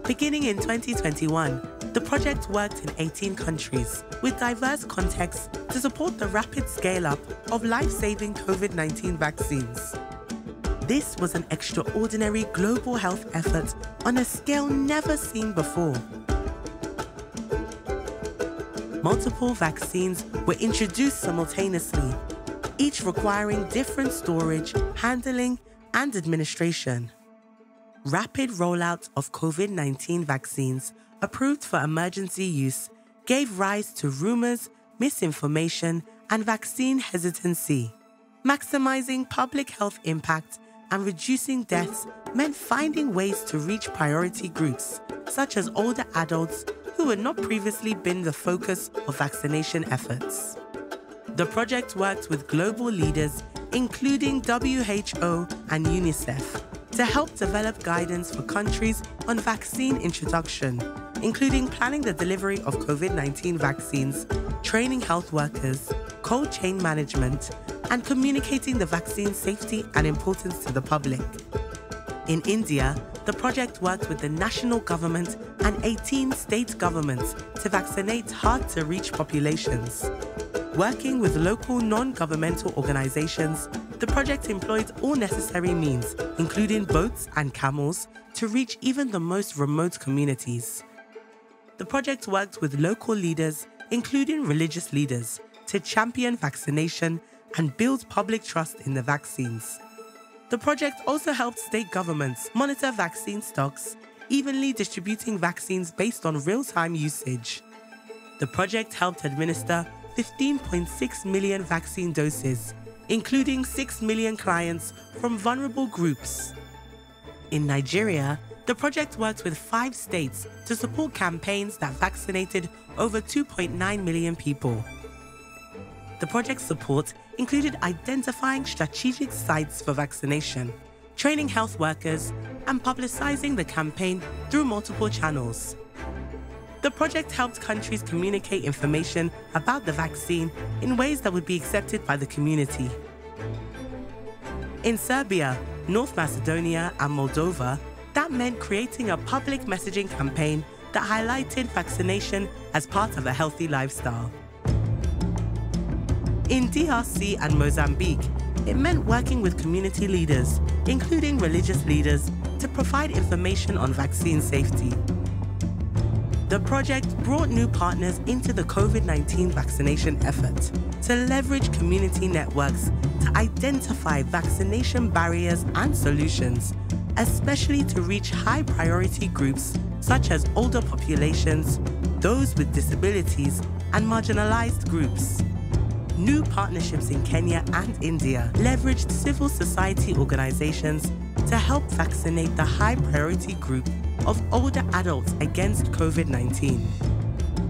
Beginning in 2021, the project worked in 18 countries with diverse contexts to support the rapid scale up of life saving COVID 19 vaccines. This was an extraordinary global health effort on a scale never seen before multiple vaccines were introduced simultaneously, each requiring different storage, handling, and administration. Rapid rollout of COVID 19 vaccines approved for emergency use gave rise to rumors, misinformation, and vaccine hesitancy. Maximizing public health impact and reducing deaths meant finding ways to reach priority groups, such as older adults who had not previously been the focus of vaccination efforts. The project worked with global leaders, including WHO and UNICEF, to help develop guidance for countries on vaccine introduction, including planning the delivery of COVID 19 vaccines, training health workers, cold chain management, and communicating the vaccine safety and importance to the public. In India, the project worked with the national government and 18 state governments to vaccinate hard to reach populations. Working with local non governmental organizations, the project employed all necessary means, including boats and camels, to reach even the most remote communities. the project worked with local leaders, including religious leaders, to champion vaccination and build public trust in the vaccines. The project also helped state governments monitor vaccine stocks, evenly distributing vaccines based on real time usage. The project helped administer 15.6 million vaccine doses, including 6 million clients from vulnerable groups. In Nigeria, the project worked with five states to support campaigns that vaccinated over 2.9 million people. The project's support included identifying strategic sites for vaccination, training health workers, and publicizing the campaign through multiple channels. The project helped countries communicate information about the vaccine in ways that would be accepted by the community. In Serbia, North Macedonia, and Moldova, that meant creating a public messaging campaign that highlighted vaccination as part of a healthy lifestyle. In DRC and Mozambique, it meant working with community leaders, including religious leaders, to provide information on vaccine safety. The project brought new partners into the COVID 19 vaccination effort to leverage community networks to identify vaccination barriers and solutions, especially to reach high priority groups such as older populations, those with disabilities, and marginalized groups. New partnerships in Kenya and India leveraged civil society organizations to help vaccinate the high priority group of older adults against COVID 19.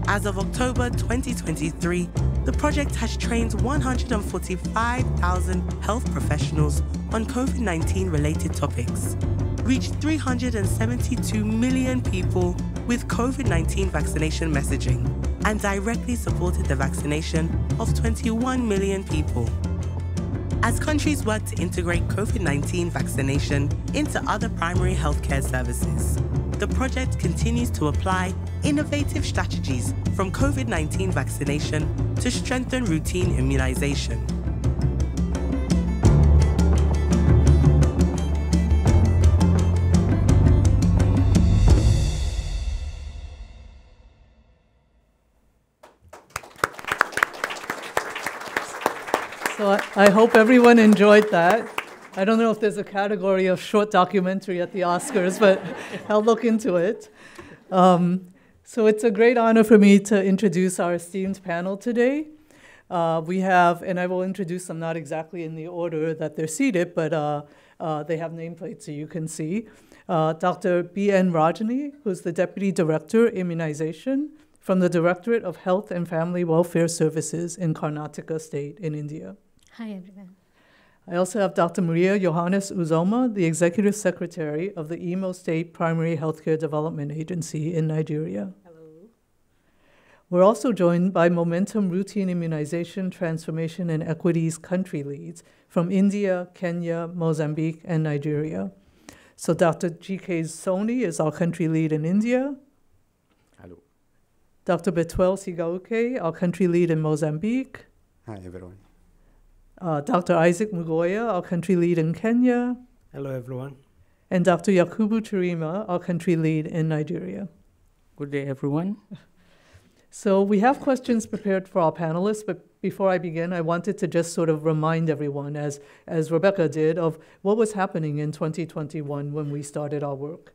As of October 2023, the project has trained 145,000 health professionals on COVID 19 related topics, reached 372 million people with COVID 19 vaccination messaging, and directly supported the vaccination of 21 million people. As countries work to integrate COVID 19 vaccination into other primary healthcare services, the project continues to apply innovative strategies from COVID 19 vaccination to strengthen routine immunization. I, hope everyone enjoyed that. I don't know if there's a category of short documentary at the Oscars, but I'll look into it. Um, so it's a great honor for me to introduce our esteemed panel today. Uh, we have, and I will introduce them not exactly in the order that they're seated, but uh, uh, they have nameplates so you can see. Uh, Dr. B.N. Rajani, who's the Deputy Director, Immunization from the Directorate of Health and Family Welfare Services in Karnataka State in India. Hi, everyone. I also have Dr. Maria Johannes Uzoma, the Executive Secretary of the Imo State Primary Healthcare Development Agency in Nigeria. Hello. We're also joined by Momentum Routine Immunization Transformation and Equity's country leads from India, Kenya, Mozambique, and Nigeria. So Dr. G.K. Soni is our country lead in India. Hello. Dr. Betuel Sigauke, our country lead in Mozambique. Hi, everyone. Uh, Dr. Isaac Mugoya, our country lead in Kenya. Hello, everyone. And Dr. Yakubu Chirima, our country lead in Nigeria. Good day, everyone. So we have questions prepared for our panelists, but before I begin, I wanted to just sort of remind everyone, as, as Rebecca did, of what was happening in 2021 when we started our work.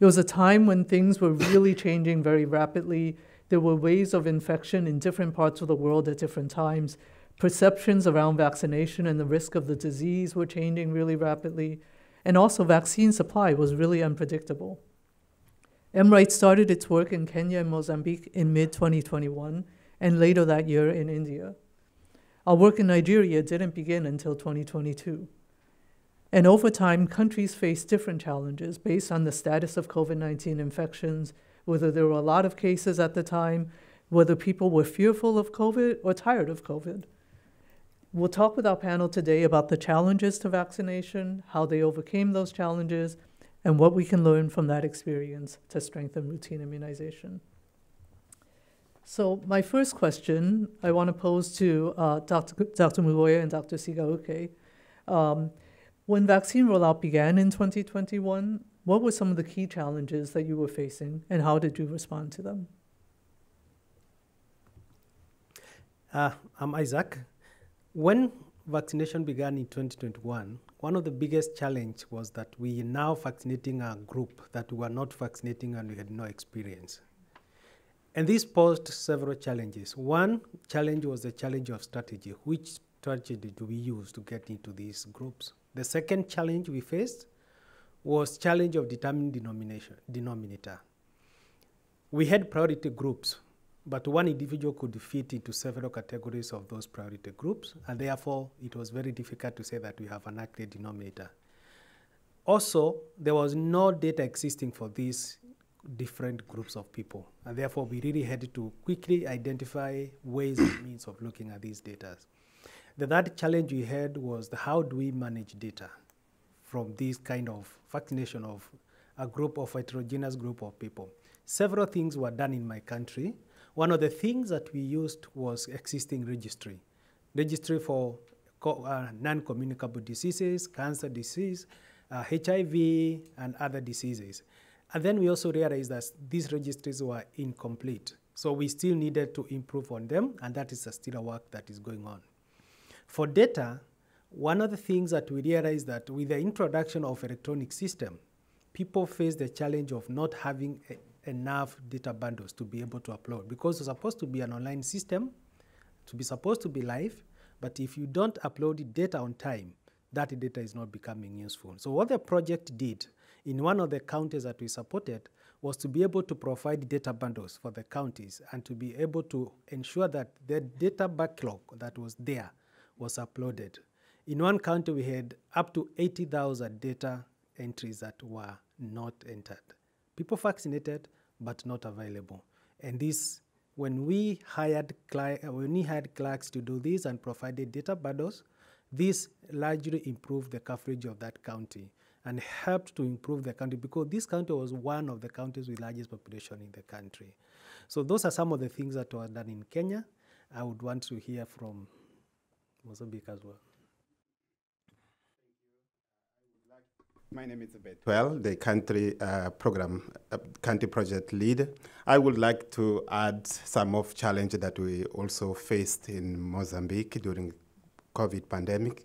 It was a time when things were really changing very rapidly. There were waves of infection in different parts of the world at different times. Perceptions around vaccination and the risk of the disease were changing really rapidly. And also, vaccine supply was really unpredictable. M-RITE started its work in Kenya and Mozambique in mid 2021, and later that year in India. Our work in Nigeria didn't begin until 2022. And over time, countries faced different challenges based on the status of COVID 19 infections, whether there were a lot of cases at the time, whether people were fearful of COVID or tired of COVID. We'll talk with our panel today about the challenges to vaccination, how they overcame those challenges, and what we can learn from that experience to strengthen routine immunization. So, my first question I want to pose to uh, Dr. Dr. And Dr. Sigauke. Um, when vaccine rollout began in 2021, What were some of the key challenges that you were facing, and how did you respond to them? Uh, I'm Isaac. When vaccination began in 2021, one of the biggest challenge was that we now vaccinating a group that we were not vaccinating and we had no experience. And this posed several challenges. One challenge was the challenge of strategy. Which strategy do we use to get into these groups? The second challenge we faced was challenge of determining denominator. We had priority groups but one individual could fit into several categories of those priority groups, and therefore it was very difficult to say that we have an accurate denominator. Also, there was no data existing for these different groups of people, and therefore we really had to quickly identify ways and means of looking at these data. The third challenge we had was the how do we manage data from this kind of vaccination of a group of heterogeneous group of people. Several things were done in my country one of the things that we used was existing registry, registry for uh, non-communicable diseases, cancer disease, uh, HIV, and other diseases. And then we also realized that these registries were incomplete. So we still needed to improve on them, and that is still a work that is going on. For data, one of the things that we realized that with the introduction of electronic system, people face the challenge of not having enough data bundles to be able to upload because it's supposed to be an online system, to be supposed to be live, but if you don't upload data on time, that data is not becoming useful. So what the project did in one of the counties that we supported was to be able to provide data bundles for the counties and to be able to ensure that the data backlog that was there was uploaded. In one county, we had up to 80,000 data entries that were not entered. People vaccinated, but not available. And this, when we hired when we hired clerks to do this and provided data bundles, this largely improved the coverage of that county and helped to improve the county because this county was one of the counties with largest population in the country. So those are some of the things that were done in Kenya. I would want to hear from Mozambique as well. My name is Betuel, the country uh, program, uh, country project lead. I would like to add some of challenge that we also faced in Mozambique during COVID pandemic.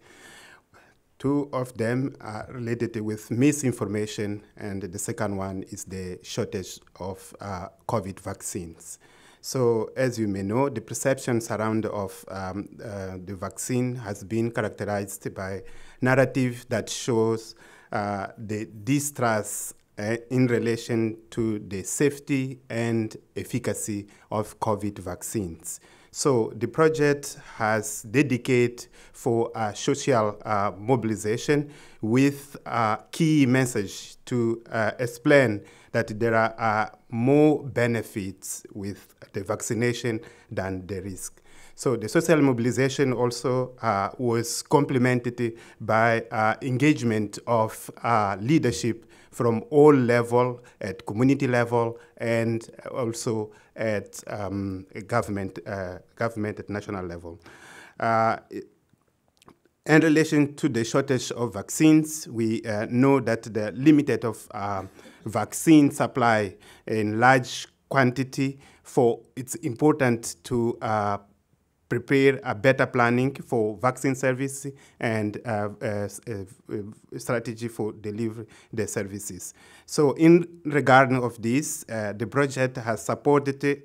Two of them are related with misinformation, and the second one is the shortage of uh, COVID vaccines. So, as you may know, the perception around of um, uh, the vaccine has been characterized by narrative that shows uh, the distrust uh, in relation to the safety and efficacy of COVID vaccines. So the project has dedicated for a social uh, mobilization with a key message to uh, explain that there are uh, more benefits with the vaccination than the risk. So the social mobilization also uh, was complemented by uh, engagement of uh, leadership from all level, at community level, and also at um, government, uh, government at national level. Uh, in relation to the shortage of vaccines, we uh, know that the limited of vaccine supply in large quantity for it's important to prepare a better planning for vaccine service and uh, uh, uh, strategy for deliver the services. So in regard of this, uh, the project has supported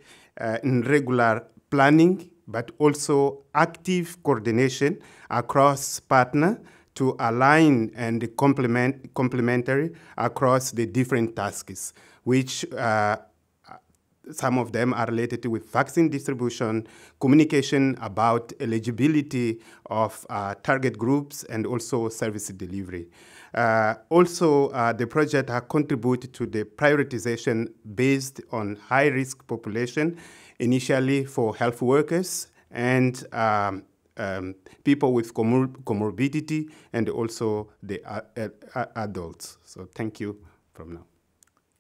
in regular planning, but also active coordination across partner to align and complement complementary across the different tasks, which uh, some of them are related to with vaccine distribution, communication about eligibility of uh, target groups, and also service delivery. Uh, also, uh, the project has contributed to the prioritization based on high-risk population, initially for health workers and um, um, people with comor comorbidity, and also the uh, uh, adults. So thank you from now.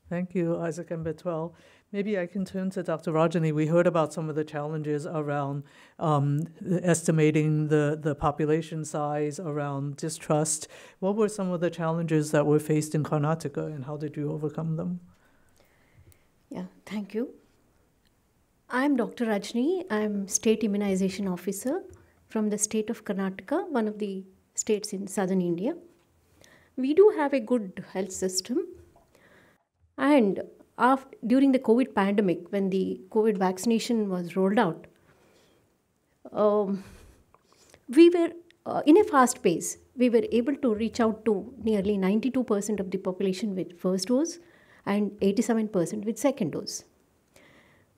Thank you, Isaac and. Maybe I can turn to Dr. Rajani. We heard about some of the challenges around um, estimating the, the population size, around distrust. What were some of the challenges that were faced in Karnataka, and how did you overcome them? Yeah, thank you. I'm Dr. Rajni. I'm State Immunization Officer from the state of Karnataka, one of the states in southern India. We do have a good health system. And after, during the COVID pandemic, when the COVID vaccination was rolled out, um, we were uh, in a fast pace. We were able to reach out to nearly 92% of the population with first dose and 87% with second dose.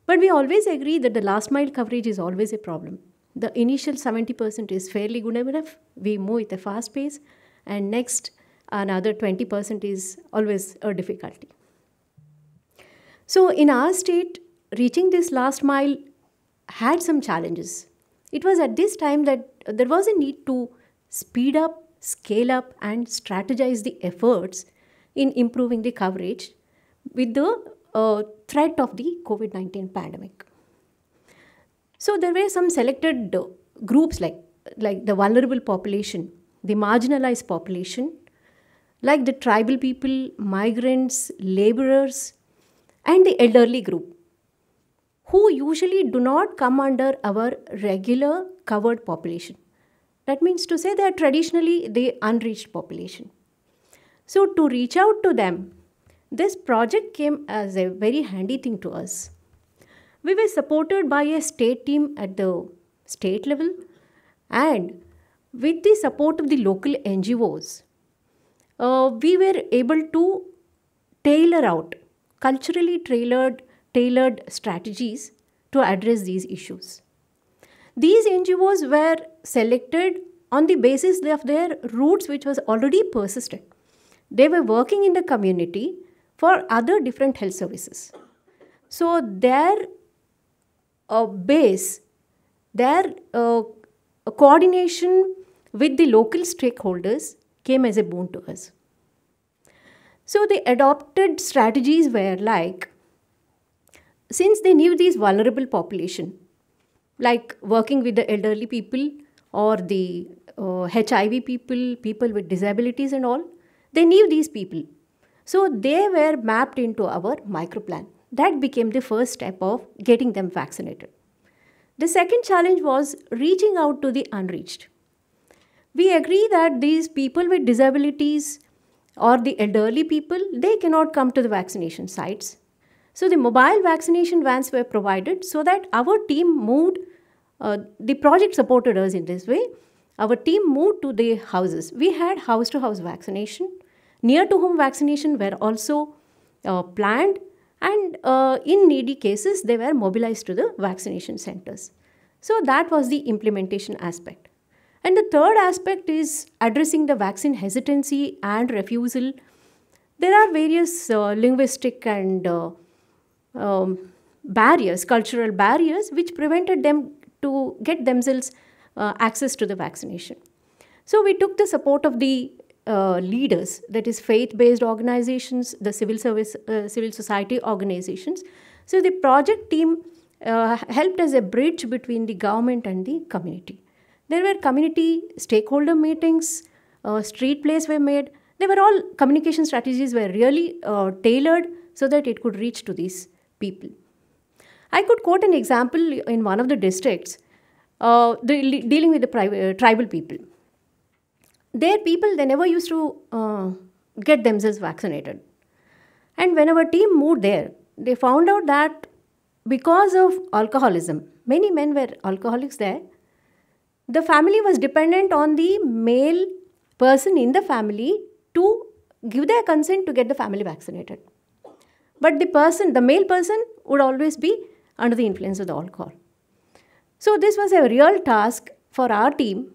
But we always agree that the last mile coverage is always a problem. The initial 70% is fairly good enough. We move at a fast pace, and next another 20% is always a difficulty. So, in our state, reaching this last mile had some challenges. It was at this time that there was a need to speed up, scale up, and strategize the efforts in improving the coverage with the uh, threat of the COVID 19 pandemic. So, there were some selected uh, groups like, like the vulnerable population, the marginalized population, like the tribal people, migrants, laborers, and the elderly group, who usually do not come under our regular covered population. That means to say they are traditionally the unreached population. So, to reach out to them, this project came as a very handy thing to us. We were supported by a state team at the state level and with the support of the local NGOs, uh, we were able to tailor out culturally tailored, tailored strategies to address these issues. These NGOs were selected on the basis of their roots, which was already persistent. They were working in the community for other different health services. So, their uh, base, their uh, coordination with the local stakeholders came as a boon to us. So the adopted strategies were like, since they knew these vulnerable population, like working with the elderly people or the uh, HIV people, people with disabilities and all, they knew these people. So they were mapped into our microplan. That became the first step of getting them vaccinated. The second challenge was reaching out to the unreached. We agree that these people with disabilities or the elderly people, they cannot come to the vaccination sites. So the mobile vaccination vans were provided so that our team moved, uh, the project supported us in this way. Our team moved to the houses. We had house to house vaccination. Near to home vaccination were also uh, planned, and uh, in needy cases, they were mobilized to the vaccination centers. So that was the implementation aspect. And the third aspect is addressing the vaccine hesitancy and refusal. There are various uh, linguistic and uh, um, barriers, cultural barriers, which prevented them to get themselves uh, access to the vaccination. So we took the support of the uh, leaders, that is faith-based organizations, the civil service, uh, civil society organizations. So the project team uh, helped as a bridge between the government and the community. There were community stakeholder meetings, uh, street plays were made. They were all communication strategies were really uh, tailored so that it could reach to these people. I could quote an example in one of the districts uh, dealing with the uh, tribal people. Their people, they never used to uh, get themselves vaccinated. And when our team moved there, they found out that because of alcoholism, many men were alcoholics there, the family was dependent on the male person in the family to give their consent to get the family vaccinated. But the person, the male person, would always be under the influence of the alcohol. So, this was a real task for our team.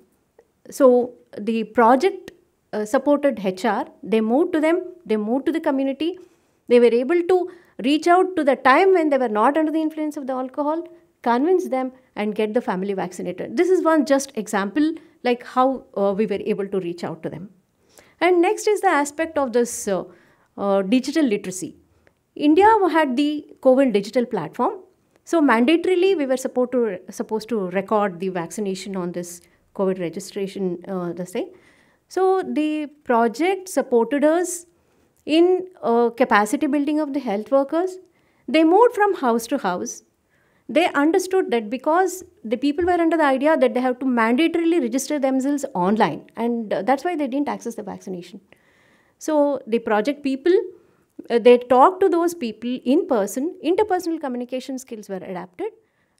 So, the project uh, supported HR, they moved to them, they moved to the community, they were able to reach out to the time when they were not under the influence of the alcohol, convince them and get the family vaccinated. This is one just example like how uh, we were able to reach out to them. And next is the aspect of this uh, uh, digital literacy. India had the COVID digital platform. So mandatorily, we were supposed to supposed to record the vaccination on this COVID registration. Uh, this. So the project supported us in uh, capacity building of the health workers. They moved from house to house. They understood that because the people were under the idea that they have to mandatorily register themselves online, and uh, that's why they didn't access the vaccination. So the project people, uh, they talked to those people in person. Interpersonal communication skills were adapted,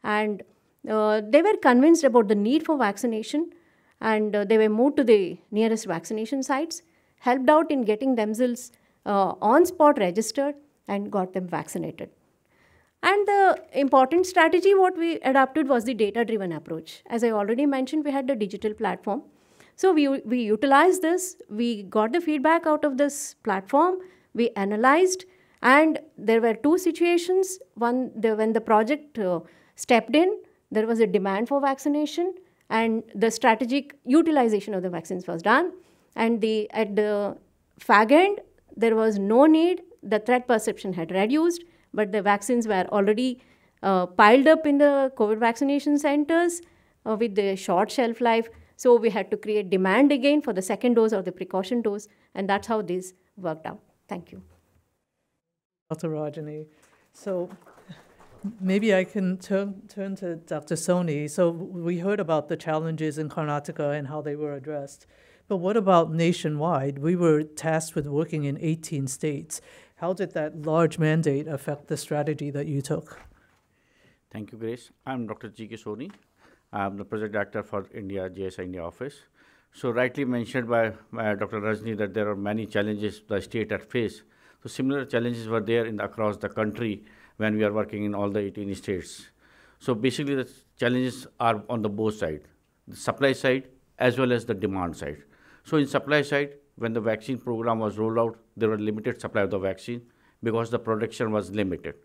and uh, they were convinced about the need for vaccination, and uh, they were moved to the nearest vaccination sites, helped out in getting themselves uh, on spot registered, and got them vaccinated. And the important strategy what we adopted was the data driven approach. As I already mentioned, we had the digital platform. So we, we utilized this, we got the feedback out of this platform, we analyzed, and there were two situations. One, the, when the project uh, stepped in, there was a demand for vaccination, and the strategic utilization of the vaccines was done. And the, at the fag end, there was no need, the threat perception had reduced, but the vaccines were already uh, piled up in the COVID vaccination centers uh, with the short shelf life. So we had to create demand again for the second dose or the precaution dose, and that's how this worked out. Thank you. Dr. Rajani. So maybe I can turn, turn to Dr. Soni. So we heard about the challenges in Karnataka and how they were addressed. But what about nationwide? We were tasked with working in 18 states. How did that large mandate affect the strategy that you took? Thank you, Grace. I'm Dr. G.K. Soni. I'm the project director for India, JSI India office. So rightly mentioned by, by Dr. Rajni that there are many challenges the state had faced. So similar challenges were there in the, across the country when we are working in all the 18 states. So basically the challenges are on the both side, the supply side as well as the demand side. So in supply side, when the vaccine program was rolled out, there was limited supply of the vaccine because the production was limited.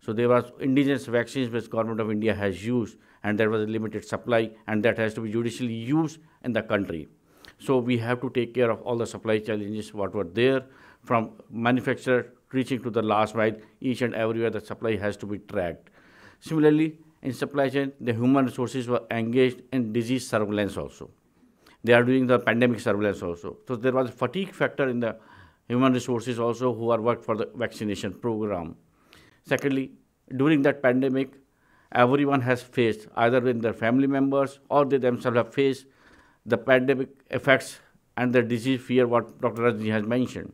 So there was indigenous vaccines which government of India has used, and there was a limited supply, and that has to be judicially used in the country. So we have to take care of all the supply challenges what were there, from manufacturer reaching to the last mile, each and everywhere the supply has to be tracked. Similarly, in supply chain, the human resources were engaged in disease surveillance also. They are doing the pandemic surveillance also. So there was a fatigue factor in the human resources also who are worked for the vaccination program. Secondly, during that pandemic, everyone has faced, either with their family members or they themselves have faced the pandemic effects and the disease fear what Dr. Rajni has mentioned.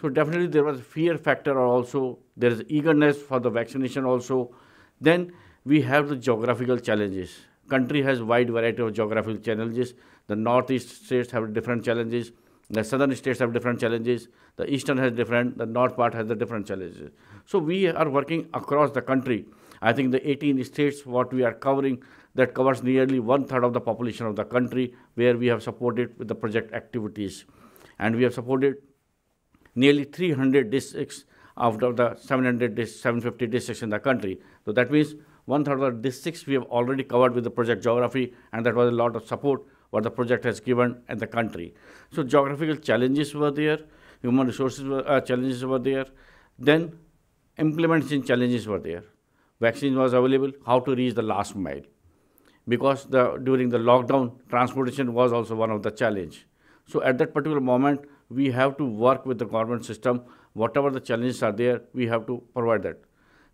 So definitely there was fear factor also, there is eagerness for the vaccination also. Then we have the geographical challenges. Country has wide variety of geographical challenges. The northeast states have different challenges. The southern states have different challenges. The eastern has different. The north part has the different challenges. So we are working across the country. I think the 18 states what we are covering that covers nearly one third of the population of the country where we have supported with the project activities, and we have supported nearly 300 districts out of the 700 750 districts in the country. So that means one third of the districts we have already covered with the project geography, and that was a lot of support what the project has given and the country. So geographical challenges were there, human resources were, uh, challenges were there, then implementation challenges were there. Vaccine was available, how to reach the last mile. Because the, during the lockdown, transportation was also one of the challenge. So at that particular moment, we have to work with the government system. Whatever the challenges are there, we have to provide that.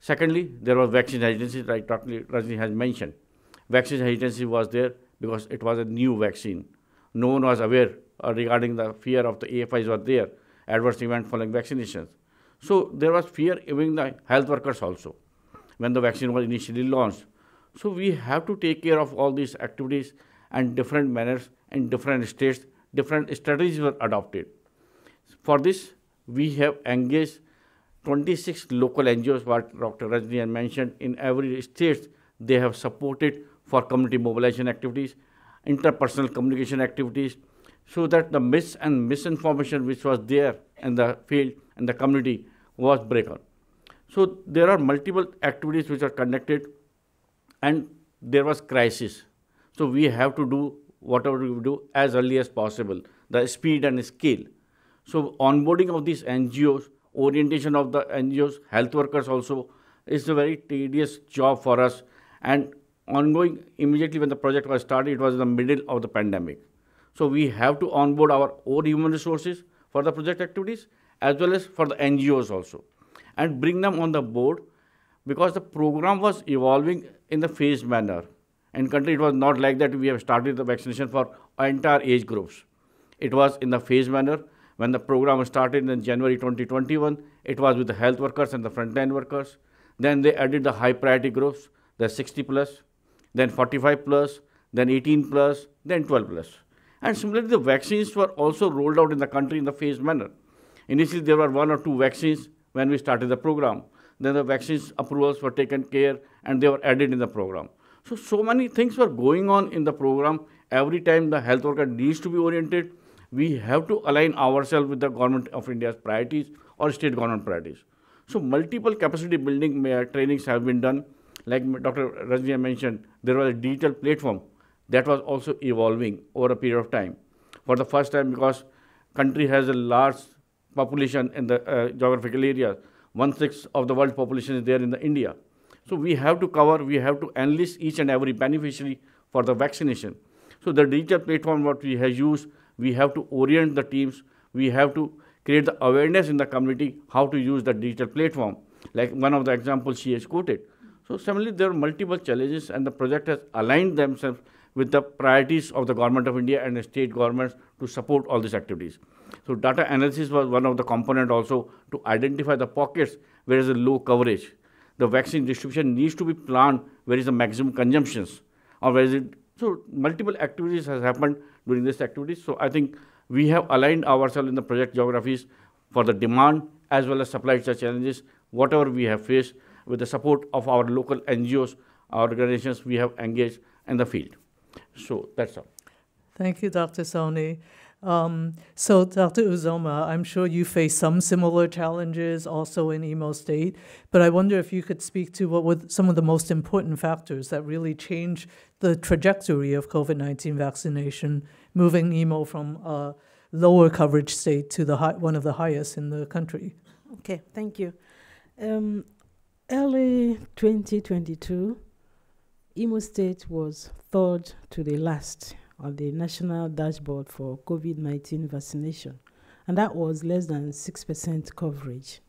Secondly, there was vaccine hesitancy, like Dr. Rajni has mentioned. Vaccine hesitancy was there because it was a new vaccine. No one was aware uh, regarding the fear of the AFIs were there, adverse event following vaccinations. So there was fear among the health workers also when the vaccine was initially launched. So we have to take care of all these activities and different manners in different states, different strategies were adopted. For this, we have engaged 26 local NGOs, what Dr. Rajni mentioned, in every state, they have supported for community mobilization activities, interpersonal communication activities, so that the myths and misinformation which was there in the field and the community was broken. So there are multiple activities which are conducted and there was crisis. So we have to do whatever we do as early as possible, the speed and scale. So onboarding of these NGOs orientation of the NGOs, health workers also. is a very tedious job for us. And ongoing, immediately when the project was started, it was in the middle of the pandemic. So we have to onboard our own human resources for the project activities as well as for the NGOs also and bring them on the board because the program was evolving in the phased manner. In country, it was not like that we have started the vaccination for entire age groups. It was in the phased manner. When the program started in January 2021, it was with the health workers and the frontline workers. Then they added the high priority groups, the 60 plus, then 45 plus, then 18 plus, then 12 plus. And similarly, the vaccines were also rolled out in the country in the phased manner. Initially, there were one or two vaccines when we started the program. Then the vaccines approvals were taken care and they were added in the program. So, so many things were going on in the program. Every time the health worker needs to be oriented, we have to align ourselves with the government of India's priorities or state government priorities. So multiple capacity building uh, trainings have been done. Like Dr. Rajni mentioned, there was a digital platform that was also evolving over a period of time. For the first time, because country has a large population in the uh, geographical area, one sixth of the world population is there in the India. So we have to cover, we have to enlist each and every beneficiary for the vaccination. So the digital platform what we have used, we have to orient the teams, we have to create the awareness in the community how to use the digital platform. Like one of the examples she has quoted. So similarly, there are multiple challenges and the project has aligned themselves with the priorities of the government of India and the state governments to support all these activities. So data analysis was one of the component also to identify the pockets where is a low coverage. The vaccine distribution needs to be planned where is the maximum consumptions or where is it. So multiple activities has happened during this activities. So I think we have aligned ourselves in the project geographies for the demand as well as supply chain challenges, whatever we have faced with the support of our local NGOs, organizations we have engaged in the field. So that's all. Thank you, Dr. Soni. Um, so, Dr. Uzoma, I'm sure you face some similar challenges also in Imo State, but I wonder if you could speak to what were some of the most important factors that really changed the trajectory of COVID 19 vaccination, moving Imo from a lower coverage state to the high, one of the highest in the country. Okay, thank you. Um, early 2022, Imo State was third to the last on the national dashboard for COVID 19 vaccination, and that was less than 6% coverage.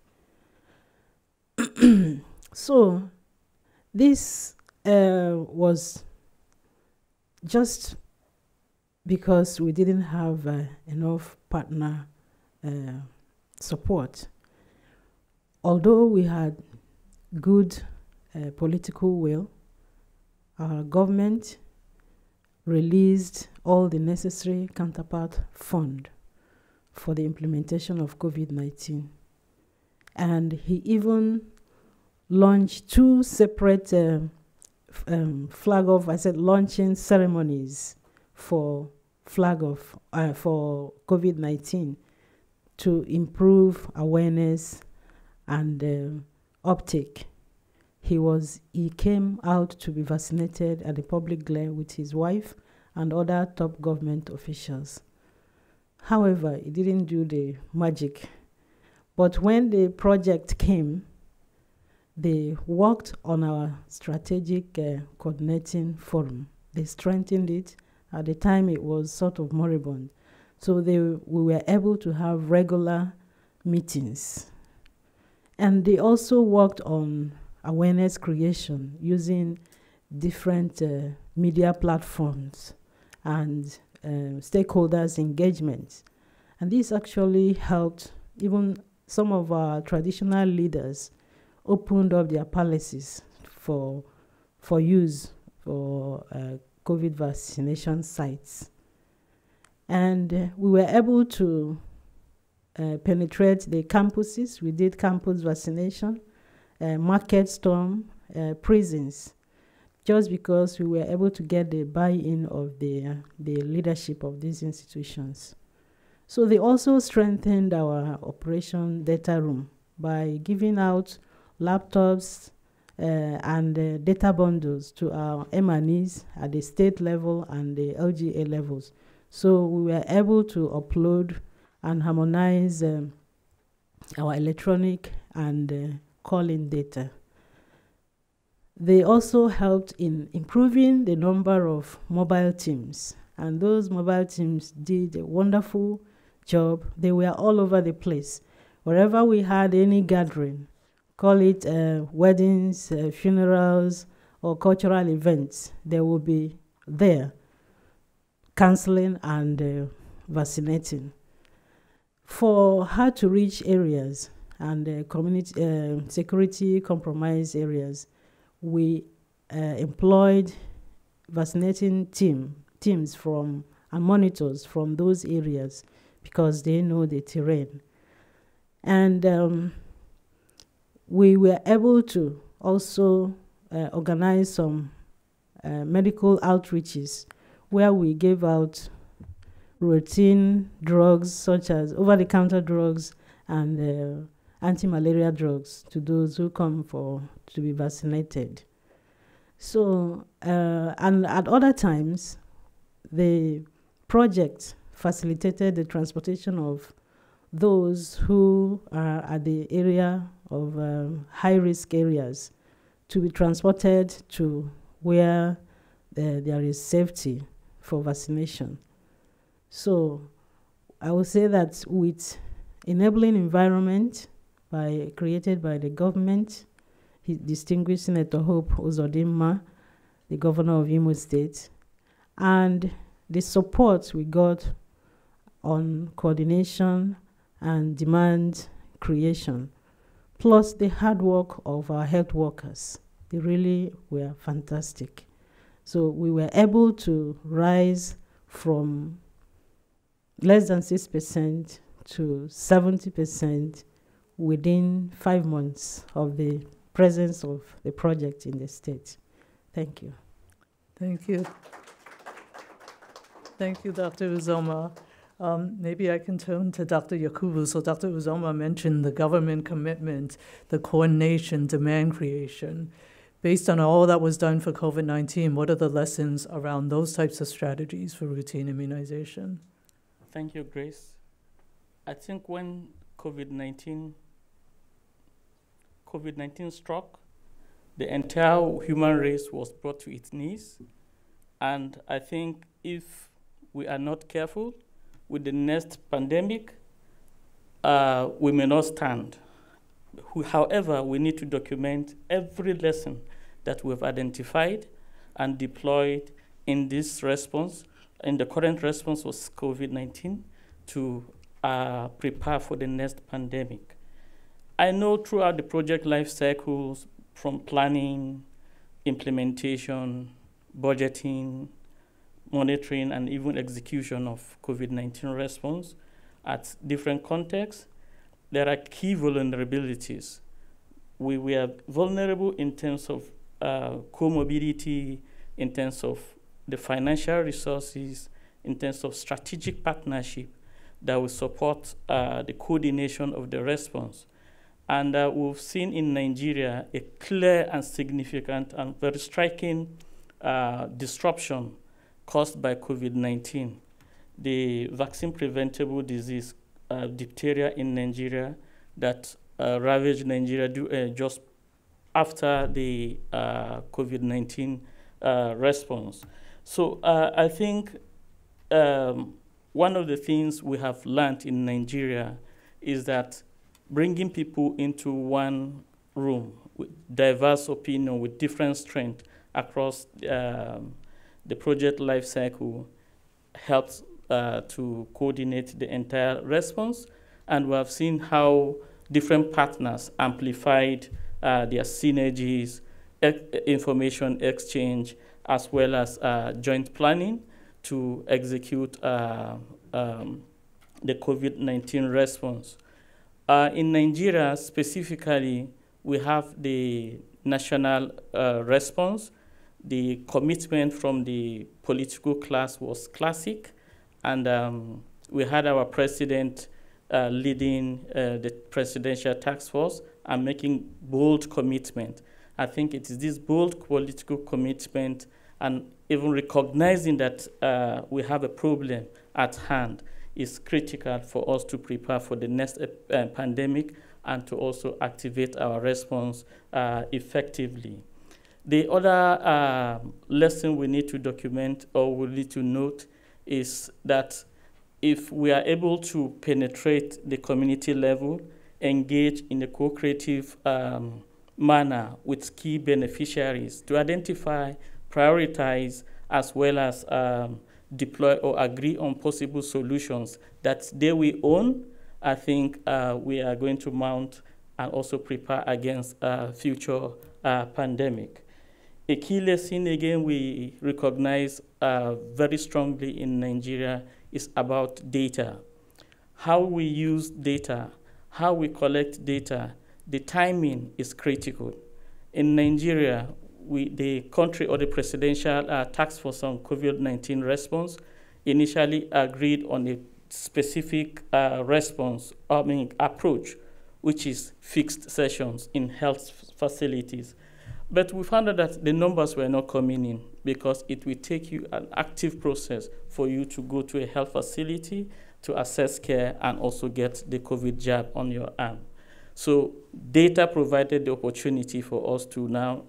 so, this uh, was just because we didn't have uh, enough partner uh, support. Although we had good uh, political will, our government released all the necessary counterpart fund for the implementation of COVID-19. And he even launched two separate uh, um, flag off, I said launching ceremonies for flag off, uh, for COVID-19 to improve awareness and uh, uptake he was he came out to be vaccinated at the public glare with his wife and other top government officials. However, he didn't do the magic. But when the project came, they worked on our strategic uh, coordinating forum. They strengthened it. At the time, it was sort of moribund. So they, we were able to have regular meetings. And they also worked on awareness creation using different uh, media platforms and uh, stakeholders engagement. And this actually helped even some of our traditional leaders opened up their palaces for, for use for uh, COVID vaccination sites. And uh, we were able to uh, penetrate the campuses. We did campus vaccination uh, market storm, uh, prisons, just because we were able to get the buy-in of the, the leadership of these institutions. So they also strengthened our operation data room by giving out laptops uh, and uh, data bundles to our M&Es at the state level and the LGA levels. So we were able to upload and harmonize um, our electronic and uh, calling data. They also helped in improving the number of mobile teams, and those mobile teams did a wonderful job. They were all over the place. Wherever we had any gathering, call it uh, weddings, uh, funerals, or cultural events, they will be there counseling and uh, vaccinating. For hard to reach areas and uh, community uh, security compromised areas, we uh, employed vaccinating team teams from and monitors from those areas because they know the terrain. And um, we were able to also uh, organize some uh, medical outreaches where we gave out routine drugs such as over-the-counter drugs and uh, anti-malaria drugs to those who come for to be vaccinated. So, uh, and at other times, the project facilitated the transportation of those who are at the area of um, high risk areas to be transported to where uh, there is safety for vaccination. So I would say that with enabling environment by created by the government, he distinguished Senator Hope Uzodimma, the governor of Imo State, and the support we got on coordination and demand creation, plus the hard work of our health workers. They really were fantastic. So we were able to rise from less than 6% to 70% within five months of the presence of the project in the state. Thank you. Thank you. Thank you, Dr. Uzoma. Um, maybe I can turn to Dr. Yakubu. So Dr. Uzoma mentioned the government commitment, the coordination, demand creation. Based on all that was done for COVID-19, what are the lessons around those types of strategies for routine immunization? Thank you, Grace. I think when COVID-19 COVID-19 struck, the entire human race was brought to its knees. And I think if we are not careful with the next pandemic, uh, we may not stand. However, we need to document every lesson that we've identified and deployed in this response, in the current response was COVID-19, to uh, prepare for the next pandemic. I know throughout the project life cycles, from planning, implementation, budgeting, monitoring, and even execution of COVID-19 response at different contexts, there are key vulnerabilities. We, we are vulnerable in terms of uh, comorbidity, in terms of the financial resources, in terms of strategic partnership that will support uh, the coordination of the response. And uh, we've seen in Nigeria a clear and significant and very striking uh, disruption caused by COVID-19. The vaccine preventable disease, uh, diphtheria in Nigeria, that uh, ravaged Nigeria do, uh, just after the uh, COVID-19 response. So I think um, one of the things we have learned in Nigeria is that bringing people into one room with diverse opinion, with different strength across um, the project life cycle helps uh, to coordinate the entire response. And we have seen how different partners amplified uh, their synergies, information exchange, as well as uh, joint planning to execute uh, um, the COVID-19 response. Uh, in Nigeria specifically, we have the national response. The commitment from the political class was classic, and um, we had our president uh, leading uh, the presidential task force and making bold commitment. I think it is this bold political commitment and even recognizing that uh, we have a problem at hand is critical for us to prepare for the next uh, pandemic and to also activate our response uh, effectively. The other uh, lesson we need to document or we need to note is that if we are able to penetrate the community level, engage in a co-creative um, manner with key beneficiaries to identify, prioritize, as well as um, deploy or agree on possible solutions that they will own, I think uh, we are going to mount and also prepare against a future uh, pandemic. A key lesson, again, we recognize uh, very strongly in Nigeria is about data. How we use data, how we collect data, the timing is critical. In Nigeria, we, the country or the presidential uh, task force on COVID-19 response initially agreed on a specific uh, response, I mean approach, which is fixed sessions in health facilities. But we found out that the numbers were not coming in because it will take you an active process for you to go to a health facility to assess care and also get the COVID jab on your arm. So data provided the opportunity for us to now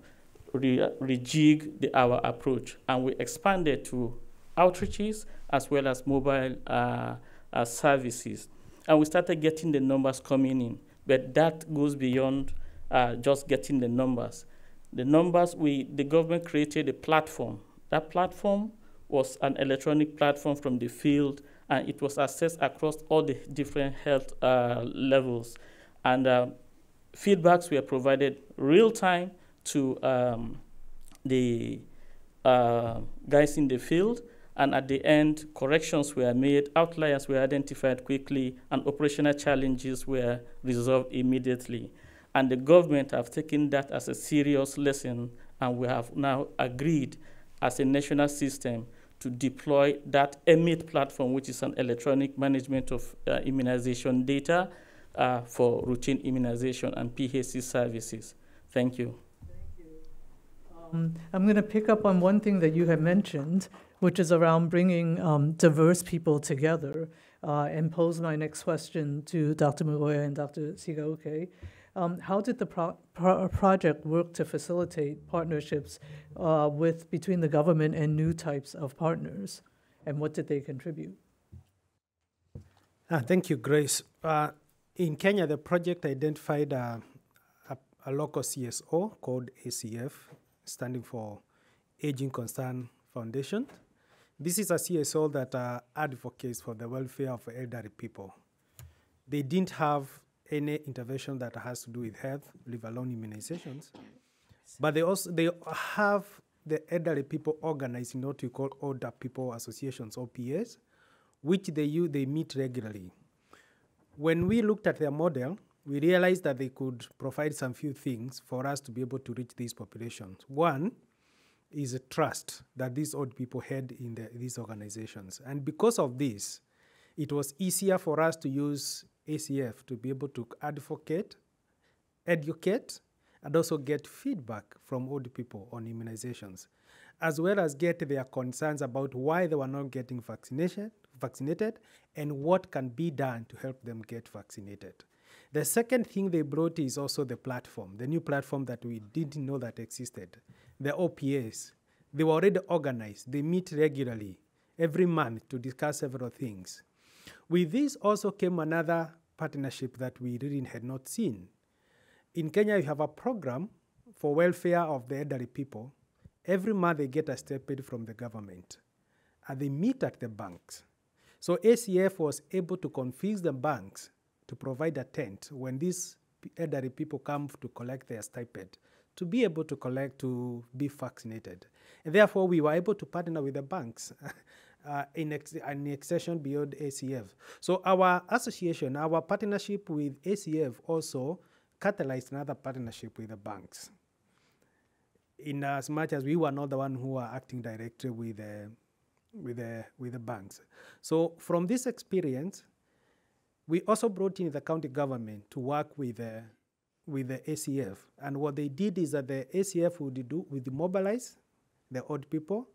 re rejig the, our approach, and we expanded to outreaches as well as mobile uh, uh, services. And we started getting the numbers coming in, but that goes beyond uh, just getting the numbers. The numbers, we, the government created a platform. That platform was an electronic platform from the field, and it was accessed across all the different health uh, levels. And uh, feedbacks were provided real time to um, the uh, guys in the field, and at the end, corrections were made, outliers were identified quickly, and operational challenges were resolved immediately. And the government have taken that as a serious lesson, and we have now agreed as a national system to deploy that EMID platform, which is an electronic management of uh, immunization data uh, for routine immunization and PHC services. Thank you. Thank you. Um, I'm going to pick up on one thing that you have mentioned, which is around bringing um, diverse people together, uh, and pose my next question to Dr. Muoya and Dr. Sigaoke. Um, how did the pro pro project work to facilitate partnerships uh, with between the government and new types of partners, and what did they contribute? Ah, thank you, Grace. Uh, in Kenya, the project identified a, a, a, local CSO called ACF, standing for Aging Concern Foundation. This is a CSO that uh, advocates for the welfare of elderly people. They didn't have any intervention that has to do with health, leave alone immunizations. But they also they have the elderly people organized in what we call older people associations, OPAs, which they use, they meet regularly. When we looked at their model, we realized that they could provide some few things for us to be able to reach these populations. One is a trust that these old people had in the, these organizations. And because of this, it was easier for us to use ACF to be able to advocate, educate, and also get feedback from old people on immunizations, as well as get their concerns about why they were not getting vaccination, vaccinated and what can be done to help them get vaccinated. The second thing they brought is also the platform, the new platform that we didn't know that existed. The OPAs, they were already organized. They meet regularly every month to discuss several things. With this also came another partnership that we really had not seen. In Kenya, you have a program for welfare of the elderly people. Every month they get a stipend from the government, and they meet at the banks. So ACF was able to convince the banks to provide a tent when these elderly people come to collect their stipend to be able to collect to be vaccinated. And therefore, we were able to partner with the banks uh, in, ex- in extension beyond ACF. So our association, our partnership with ACF also catalyzed another partnership with the banks. In as much as we were not the one who were acting directly with the, with the, with the banks. So from this experience, we also brought in the county government to work with the, with the ACF. And what they did is that the ACF would do would mobilize the old people.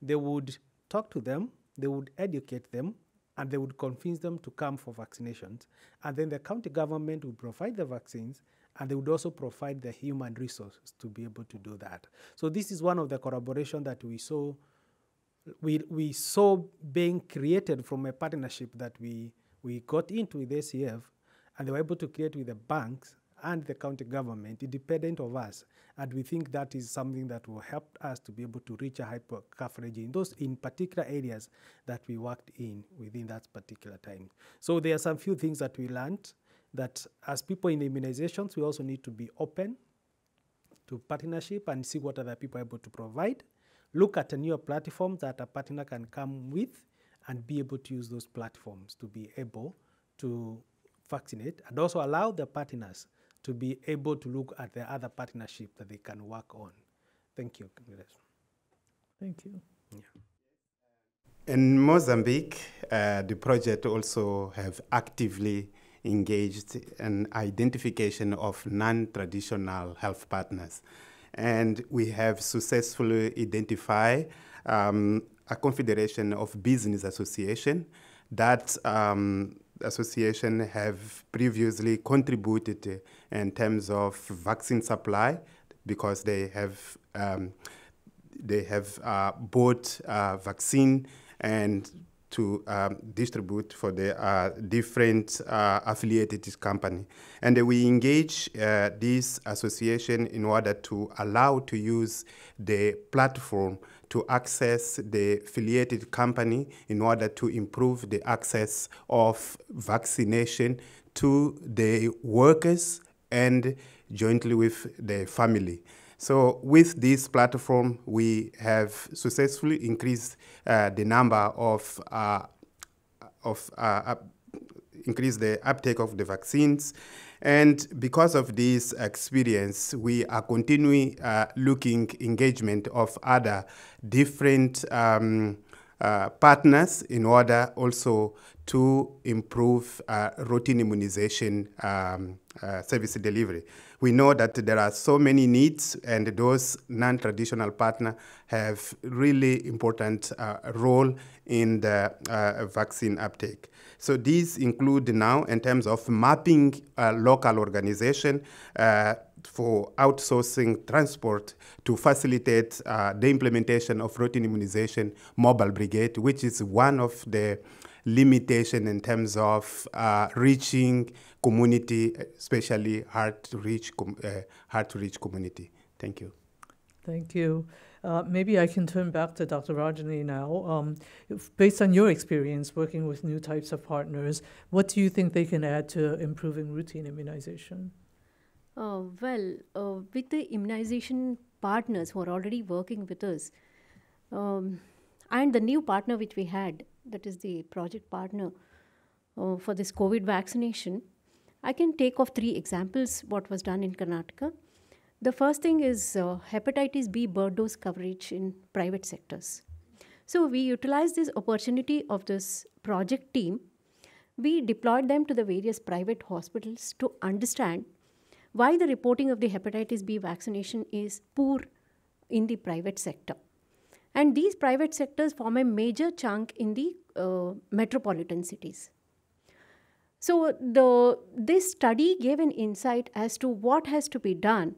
They would talk to them, they would educate them and they would convince them to come for vaccinations. And then the county government would provide the vaccines and they would also provide the human resources to be able to do that. So this is one of the collaboration that we saw we, we saw being created from a partnership that we, we got into with ACF and they were able to create with the banks and the county government independent of us. And we think that is something that will help us to be able to reach a high coverage in those in particular areas that we worked in within that particular time. So there are some few things that we learned that as people in immunizations, we also need to be open to partnership and see what other people are able to provide. Look at a newer platform that a partner can come with and be able to use those platforms to be able to vaccinate and also allow the partners to be able to look at the other partnership that they can work on. Thank you. Thank you. Yeah. In Mozambique, uh, the project also have actively engaged in identification of non-traditional health partners. And we have successfully identified um, a confederation of business association that um, association have previously contributed in terms of vaccine supply because they have um, they have uh, bought uh, vaccine and to um, distribute for the uh, different uh, affiliated company. And we engage uh, this association in order to allow to use the platform to access the affiliated company in order to improve the access of vaccination to the workers and jointly with the family. So with this platform, we have successfully increased uh, the number of uh, of uh, increase the uptake of the vaccines. And because of this experience, we are continuing uh, looking engagement of other different um, uh, partners in order also to improve uh, routine immunization um, uh, service delivery. We know that there are so many needs, and those non-traditional partners have really important uh, role in the uh, vaccine uptake. So these include now in terms of mapping local organization for outsourcing transport to facilitate uh, the implementation of routine immunization mobile brigade, which is one of the limitation in terms of uh, reaching community, especially hard to reach, uh, hard to reach community. Thank you. Thank you. Uh, maybe I can turn back to Dr. Rajani now. Um, if, based on your experience working with new types of partners, what do you think they can add to improving routine immunization? Uh, well, uh, with the immunization partners who are already working with us, um, and the new partner which we had, that is the project partner uh, for this COVID vaccination, I can take off three examples what was done in Karnataka. The first thing is uh, hepatitis B birth dose coverage in private sectors. So we utilized this opportunity of this project team. We deployed them to the various private hospitals to understand why the reporting of the hepatitis B vaccination is poor in the private sector. And these private sectors form a major chunk in the uh, metropolitan cities. So the, this study gave an insight as to what has to be done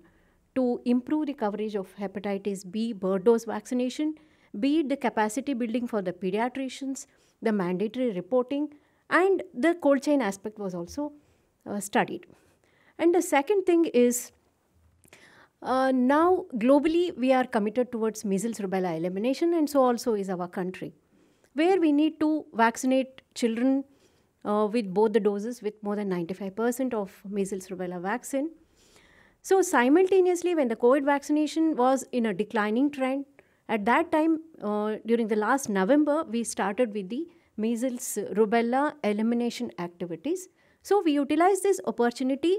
to improve the coverage of hepatitis B birth dose vaccination, be it the capacity building for the pediatricians, the mandatory reporting, and the cold chain aspect was also uh, studied. And the second thing is uh, now globally we are committed towards measles rubella elimination, and so also is our country, where we need to vaccinate children uh, with both the doses with more than 95% of measles rubella vaccine. So simultaneously, when the COVID vaccination was in a declining trend, at that time, uh, during the last November, we started with the measles rubella elimination activities. So we utilized this opportunity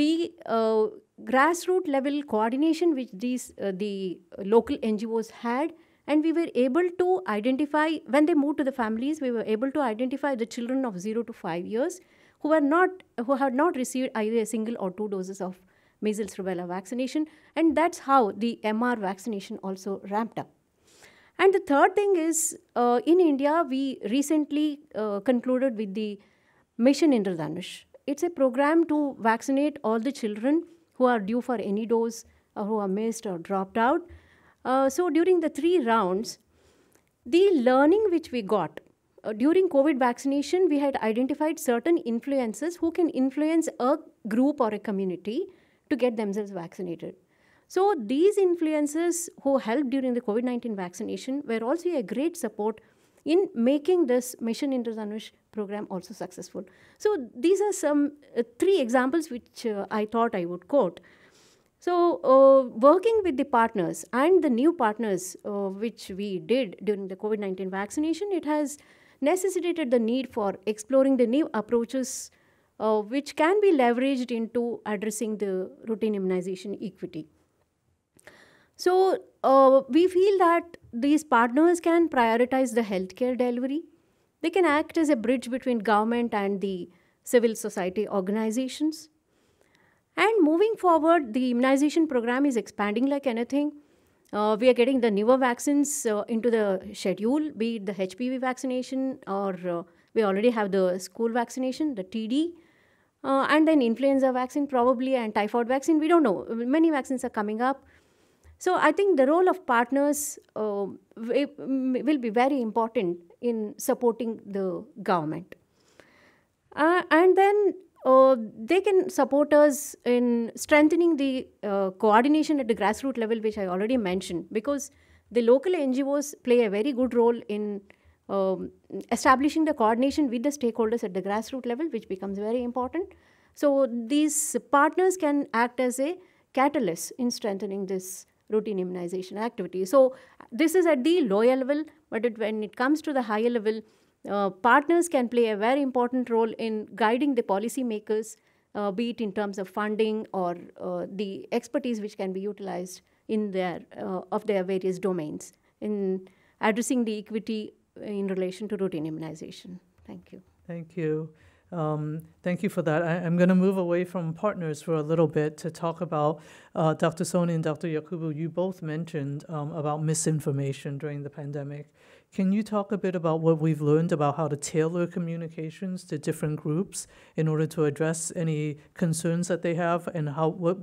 the uh, grassroots level coordination which these uh, the local NGOs had and we were able to identify when they moved to the families we were able to identify the children of 0 to 5 years who were not who had not received either a single or two doses of measles rubella vaccination and that's how the MR vaccination also ramped up And the third thing is uh, in India, we recently uh, concluded with the Mission Indradhanush. It's a program to vaccinate all the children who are due for any dose or who are missed or dropped out. Uh, so during the three rounds, the learning which we got uh, during COVID vaccination, we had identified certain influences who can influence a group or a community to get themselves vaccinated. So these influences who helped during the COVID-19 vaccination were also a great support in making this Mission Indradhanush program also successful. So these are some uh, three examples which uh, I thought I would quote. So, uh, working with the partners and the new partners, uh, which we did during the COVID 19 vaccination, it has necessitated the need for exploring the new approaches uh, which can be leveraged into addressing the routine immunization equity. So, uh, we feel that these partners can prioritize the healthcare delivery. They can act as a bridge between government and the civil society organizations. And moving forward, the immunization program is expanding like anything. Uh, we are getting the newer vaccines uh, into the schedule, be it the HPV vaccination or uh, we already have the school vaccination, the TD, uh, and then influenza vaccine probably and typhoid vaccine. We don't know. Many vaccines are coming up. So I think the role of partners uh, will be very important in supporting the government. Uh, and then uh, they can support us in strengthening the uh, coordination at the grassroots level, which I already mentioned, because the local NGOs play a very good role in um, establishing the coordination with the stakeholders at the grassroots level, which becomes very important. So these partners can act as a catalyst in strengthening this routine immunization activity. So this is at the lower level, but it, when it comes to the higher level, uh, partners can play a very important role in guiding the policymakers, uh, be it in terms of funding or uh, the expertise which can be utilized in their uh, of their various domains in addressing the equity in relation to routine immunization. Thank you. Thank you. Um, thank you for that. I, am going to move away from partners for a little bit to talk about uh, Dr. Soni and Dr. Yakubu. You both mentioned um, about misinformation during the pandemic. Can you talk a bit about what we've learned about how to tailor communications to different groups in order to address any concerns that they have, and how what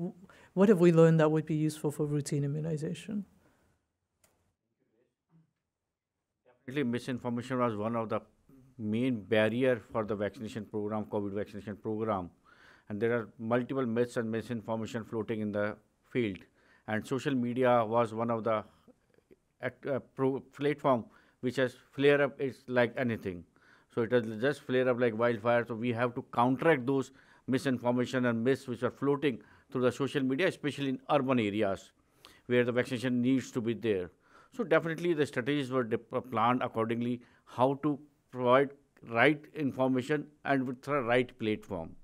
what have we learned that would be useful for routine immunization? Definitely, misinformation was one of the main barrier for the vaccination program, COVID vaccination program, and there are multiple myths and misinformation floating in the field, and social media was one of the uh, platform which has flare up it's like anything. So it has just flare up like wildfire. So we have to counteract those misinformation and myths which are floating through the social media, especially in urban areas where the vaccination needs to be there. So definitely the strategies were uh, planned accordingly how to provide right information and with the right platform.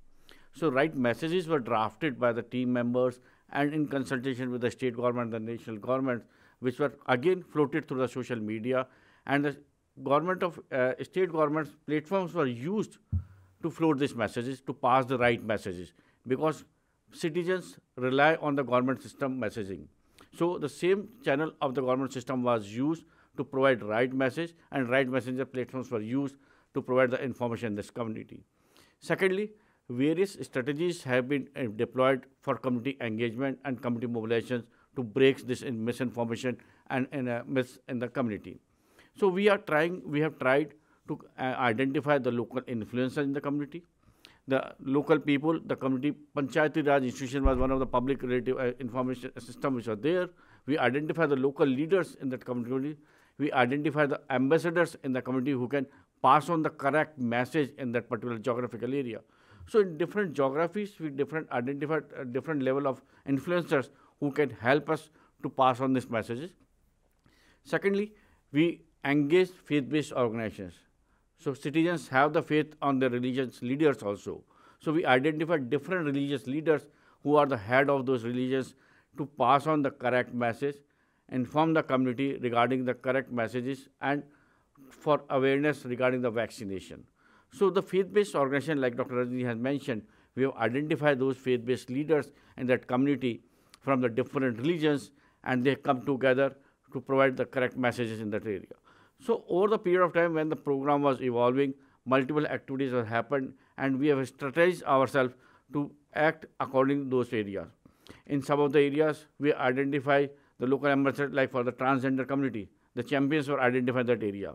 So right messages were drafted by the team members and in consultation with the state government and the national government, which were again floated through the social media and the government of uh, state governments platforms were used to float these messages to pass the right messages because citizens rely on the government system messaging so the same channel of the government system was used to provide right message and right messenger platforms were used to provide the information in this community secondly various strategies have been uh, deployed for community engagement and community mobilizations to break this in misinformation and in, uh, in the community so we are trying, we have tried to uh, identify the local influencers in the community. The local people, the community, Panchayati Raj institution was one of the public relative uh, information system which are there. We identify the local leaders in that community. We identify the ambassadors in the community who can pass on the correct message in that particular geographical area. So in different geographies, we different identify uh, different level of influencers who can help us to pass on these messages. Secondly, we engage faith-based organizations. So citizens have the faith on their religious leaders also. So we identify different religious leaders who are the head of those religions to pass on the correct message, inform the community regarding the correct messages, and for awareness regarding the vaccination. So the faith-based organization, like Dr. Rajni has mentioned, we have identified those faith-based leaders in that community from the different religions, and they come together to provide the correct messages in that area. So over the period of time when the program was evolving, multiple activities have happened, and we have strategized ourselves to act according to those areas. In some of the areas, we identify the local ambassador, like for the transgender community, the champions were identified that area.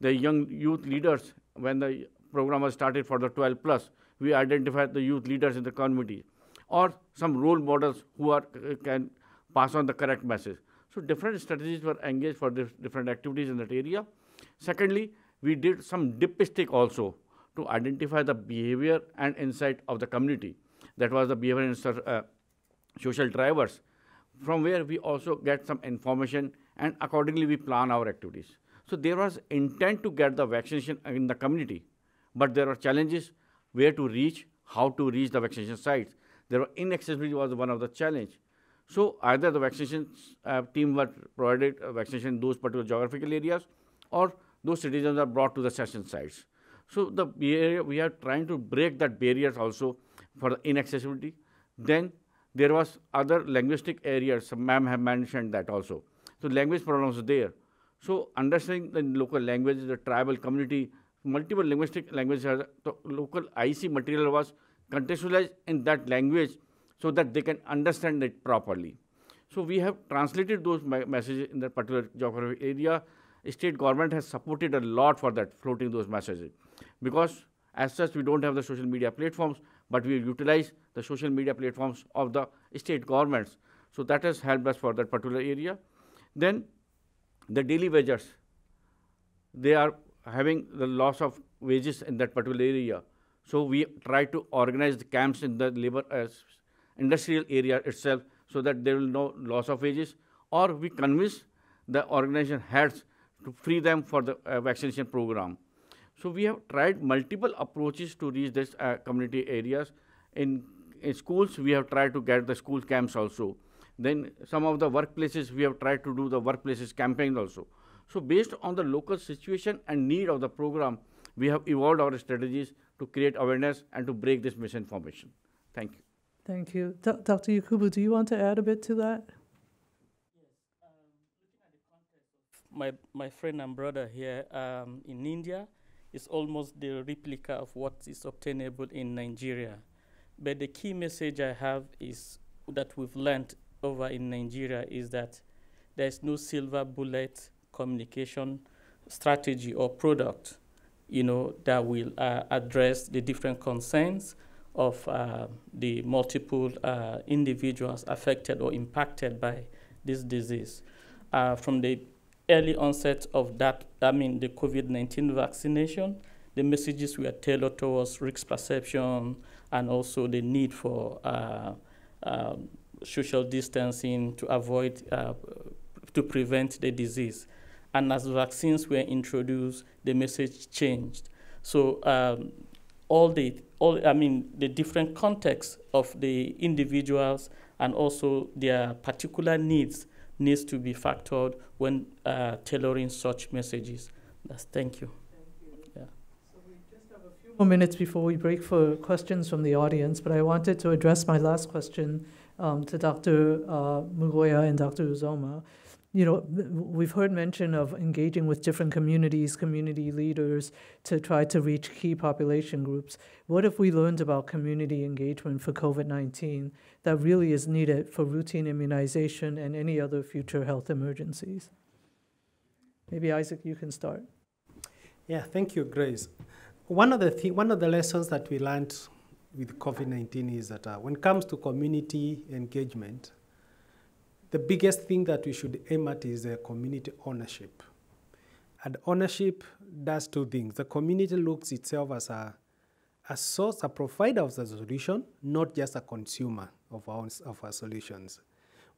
The young youth leaders, when the program was started for the 12 plus, we identified the youth leaders in the community, or some role models who are can pass on the correct message. So different strategies were engaged for different activities in that area. Secondly, we did some dipstick also to identify the behavior and insight of the community. That was the behavior and uh, social drivers, from where we also get some information and accordingly we plan our activities. So there was intent to get the vaccination in the community, but there are challenges where to reach, how to reach the vaccination sites. There were inaccessibility was one of the challenge. So either the vaccination uh, team were provided uh, vaccination in those particular geographical areas, or those citizens are brought to the session sites. So the barrier, we are trying to break that barriers also for the inaccessibility. Then there was other linguistic areas, ma'am have mentioned that also. So language problems are there. So understanding the local language, the tribal community, multiple linguistic languages, the local IC material was contextualized in that language so that they can understand it properly. So we have translated those messages in that particular geographic area. State government has supported a lot for that, floating those messages. Because as such, we don't have the social media platforms, but we utilize the social media platforms of the state governments. So that has helped us for that particular area. Then the daily wages, they are having the loss of wages in that particular area. So we try to organize the camps in the labor uh, industrial area itself so that there will no loss of wages, or we convince the organization heads to free them for the uh, vaccination program. So we have tried multiple approaches to reach this uh, community areas. In, in schools, we have tried to get the school camps also. Then some of the workplaces, we have tried to do the workplaces campaign also. So based on the local situation and need of the program, we have evolved our strategies to create awareness and to break this misinformation. Thank you. Thank you. D Dr. Yakubu, do you want to add a bit to that? my, my friend and brother here um, in India is almost the replica of what is obtainable in Nigeria. But the key message I have is that we've learned over in Nigeria is that there's no silver bullet communication strategy or product, you know, that will uh, address the different concerns of uh, the multiple uh, individuals affected or impacted by this disease. Uh, from the early onset of that, I mean, the COVID 19 vaccination, the messages were tailored towards risk perception and also the need for uh, uh, social distancing to avoid, uh, to prevent the disease. And as vaccines were introduced, the message changed. So um, all the, all, I mean, the different contexts of the individuals and also their particular needs needs to be factored when uh, tailoring such messages. That's, thank you. Yeah. So we just have a few more minutes before we break for questions from the audience, but I wanted to address my last question um, to Dr. Uh, Mugoya and Dr. Uzoma you know, we've heard mention of engaging with different communities, community leaders to try to reach key population groups. What if we learned about community engagement for COVID 19 that really is needed for routine immunization and any other future health emergencies? Maybe Isaac, you can start. Yeah, thank you, Grace. One of the th- one of the lessons that we learned with COVID nineteen is that uh, when it comes to community engagement, the biggest thing that we should aim at is uh, community ownership. And ownership does two things. The community looks itself as a, a source, a provider of the solution, not just a consumer of our, of our solutions.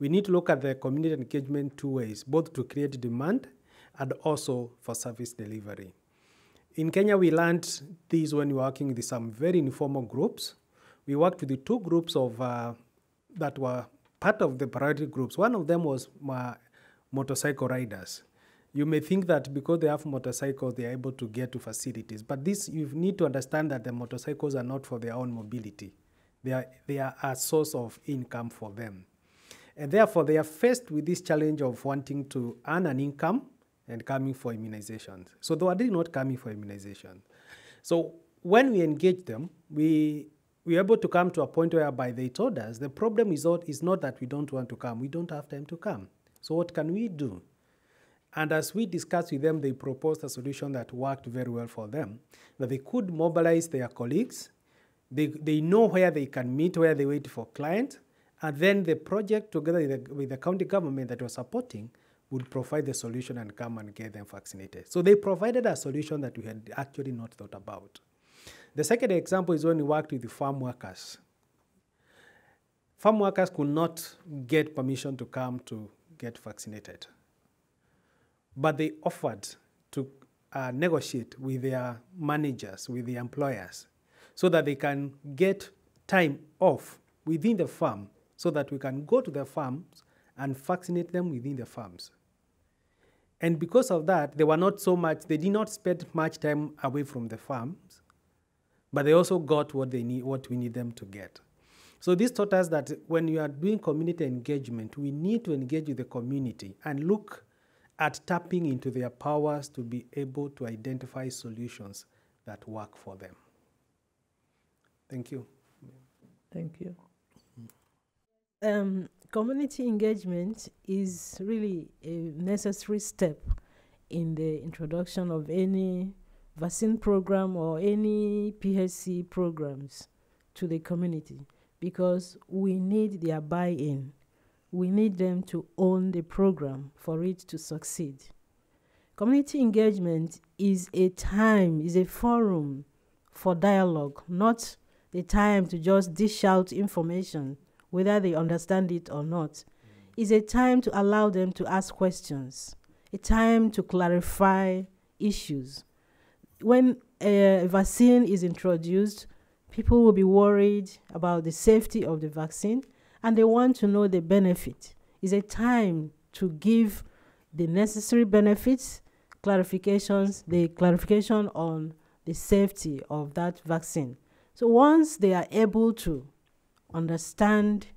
We need to look at the community engagement two ways, both to create demand and also for service delivery. In Kenya, we learned this when we were working with some very informal groups. We worked with the two groups of uh, that were part of the priority groups. One of them was motorcycle riders. You may think that because they have motorcycles, they are able to get to facilities. But this, you need to understand that the motorcycles are not for their own mobility. They are, they are a source of income for them. And therefore, they are faced with this challenge of wanting to earn an income and coming for immunizations. So they are not coming for immunizations. So when we engage them, we we are able to come to a point whereby they told us the problem is not, is not that we don't want to come, we don't have time to come. So what can we do? And as we discussed with them, they proposed a solution that worked very well for them, that they could mobilize their colleagues, they, they know where they can meet, where they wait for clients, and then the project, together with the, with the county government that was supporting, would provide the solution and come and get them vaccinated. So they provided a solution that we had actually not thought about. The second example is when we worked with the farm workers. Farm workers could not get permission to come to get vaccinated, but they offered to uh, negotiate with their managers, with the employers, so that they can get time off within the farm so that we can go to the farms and vaccinate them within the farms. And because of that, they were not so much, they did not spend much time away from the farms, but they also got what they need, what we need them to get. So this taught us that when you are doing community engagement, we need to engage with the community and look at tapping into their powers to be able to identify solutions that work for them. Thank you. Thank you. Um, community engagement is really a necessary step in the introduction of any vaccine program or any PHC programs to the community because we need their buy in. We need them to own the program for it to succeed. Community engagement is a time, is a forum for dialogue, not the time to just dish out information, whether they understand it or not. Mm. It's a time to allow them to ask questions, a time to clarify issues. When eh, a vaccine is introduced, people will be worried about the safety of the vaccine and they want to know the benefit. It's a time to give the necessary benefits, clarifications, the clarification on the safety of that vaccine. So once they are able to understand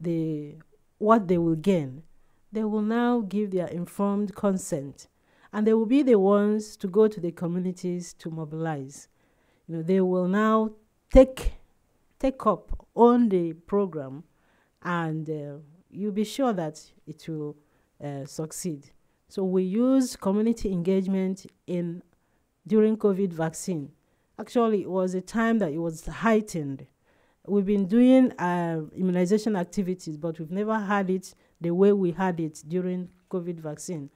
the what they will gain, they will now give their informed consent, and they will be the ones to go to the communities to mobilize. You know, they will now take take up on the program, and uh, you'll be sure that it will uh, succeed. So we use community engagement in during COVID vaccine Actually, it was a time that it was heightened. We've been doing uh, immunization activities, but we've never had it the way we had it during COVID vaccine.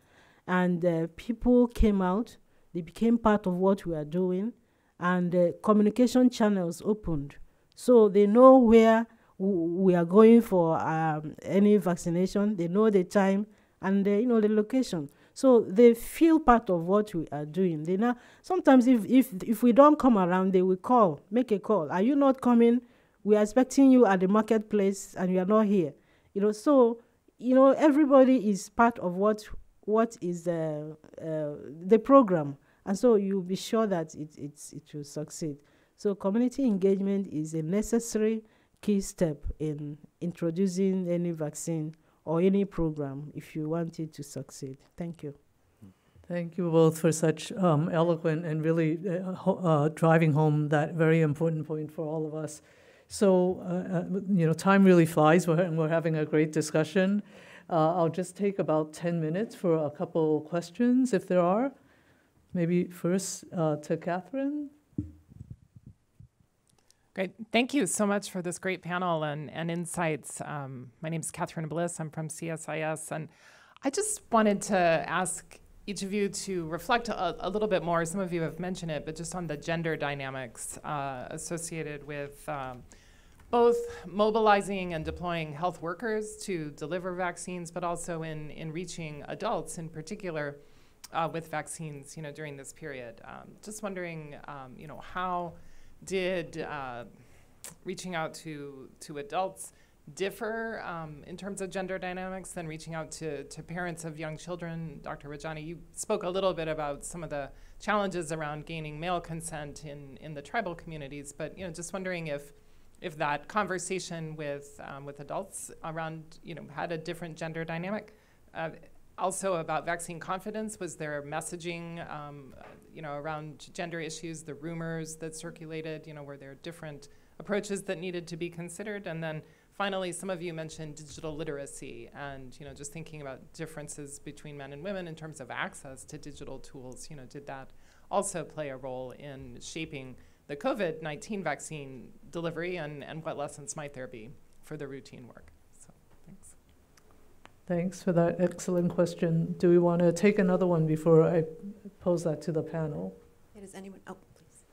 And uh, people came out, they became part of what we are doing, and uh, communication channels opened. So they know where we are going for um, any vaccination, they know the time and you know the location. So they feel part of what we are doing. They now sometimes if if if we don't come around, they will call, make a call. Are you not coming? We are expecting you at the marketplace and you are not here. You know, so you know everybody is part of what what is uh, uh, the program, and so you'll be sure that it it's, it will succeed. So community engagement is a necessary key step in introducing any vaccine or any program if you want it to succeed. Thank you. Thank you both for such um, eloquent and really uh, ho- uh, driving home that very important point for all of us. So, uh, uh you know, time really flies, we're, and we're having a great discussion. Uh, I'll just take about 10 minutes for a couple questions, if there are. Maybe first uh, to Katherine. Great. Thank you so much for this great panel and, and insights. Um, my name is Katherine Bliss. I'm from CSIS. And I just wanted to ask each of you to reflect a, a little bit more. Some of you have mentioned it, but just on the gender dynamics uh, associated with um, both mobilizing and deploying health workers to deliver vaccines, but also in, in reaching adults in particular uh, with vaccines, you know, during this period. Um, just wondering, um, you know, how did uh, reaching out to, to adults differ um, in terms of gender dynamics than reaching out to, to parents of young children? Dr. Rajani, you spoke a little bit about some of the challenges around gaining male consent in, in the tribal communities, but you know, just wondering if if that conversation with um, with adults around you know had a different gender dynamic. Uh, also about vaccine confidence, was there messaging, um, you know, around gender issues, the rumors that circulated, you know, were there different approaches that needed to be considered? And then finally, some of you mentioned digital literacy and, you know, just thinking about differences between men and women in terms of access to digital tools, you know, did that also play a role in shaping the COVID-19 vaccine delivery and, and what lessons might there be for the routine work? So, thanks. Thanks for that excellent question. Do we want to take another one before I pose that to the panel? does anyone? Oh, please.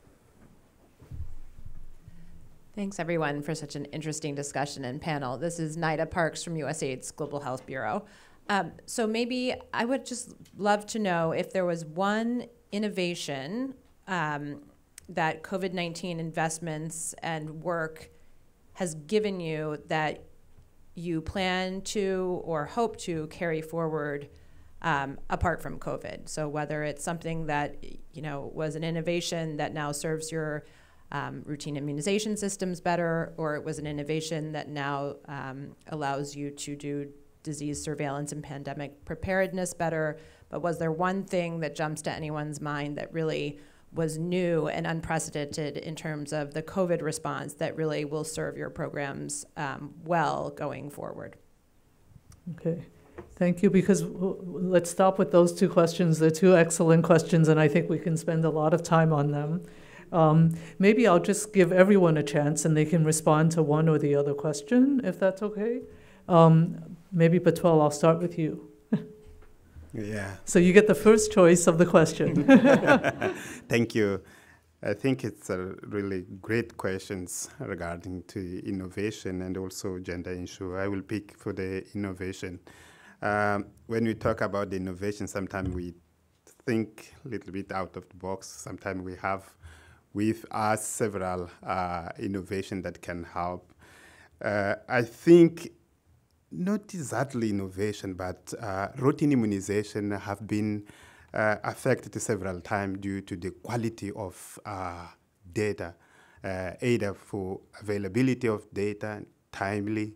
Thanks everyone for such an interesting discussion and panel. This is Nida Parks from USAID's Global Health Bureau. Um, so maybe I would just love to know if there was one innovation um, that COVID 19 investments and work has given you that you plan to or hope to carry forward um, apart from COVID. So whether it's something that you know was an innovation that now serves your um, routine immunization systems better, or it was an innovation that now um, allows you to do disease surveillance and pandemic preparedness better. But was there one thing that jumps to anyone's mind that really was new and unprecedented in terms of the COVID response that really will serve your programs um, well going forward. Okay. Thank you, because let's stop with those two questions. They're two excellent questions, and I think we can spend a lot of time on them. Um, maybe I'll just give everyone a chance and they can respond to one or the other question, if that's okay. Um, maybe Betuel, I'll start with you. Yeah. So you get the first choice of the question. Thank you. I think it's a really great questions regarding to innovation and also gender issue. I will pick for the innovation. Um, when we talk about the innovation, sometimes we think a little bit out of the box. Sometimes we have with us several uh, innovation that can help. Uh, I think not exactly innovation, but uh, routine immunization have been uh, affected several times due to the quality of uh, data, uh, either for availability of data timely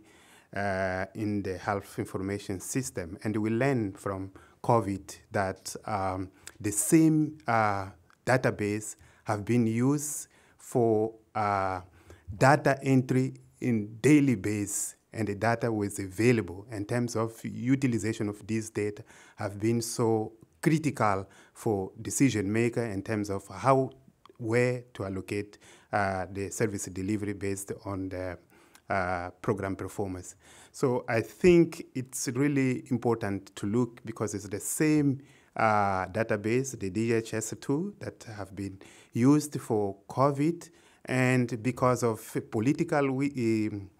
uh, in the health information system. And we learned from COVID that um, the same uh, database have been used for data entry in daily base and the data was available in terms of utilization of this data have been so critical for decision maker in terms of how where to allocate uh, the service delivery based on the uh, program performance. So I think it's really important to look because it's the same uh, database, the DHIS2 that have been used for COVID, and because of political um,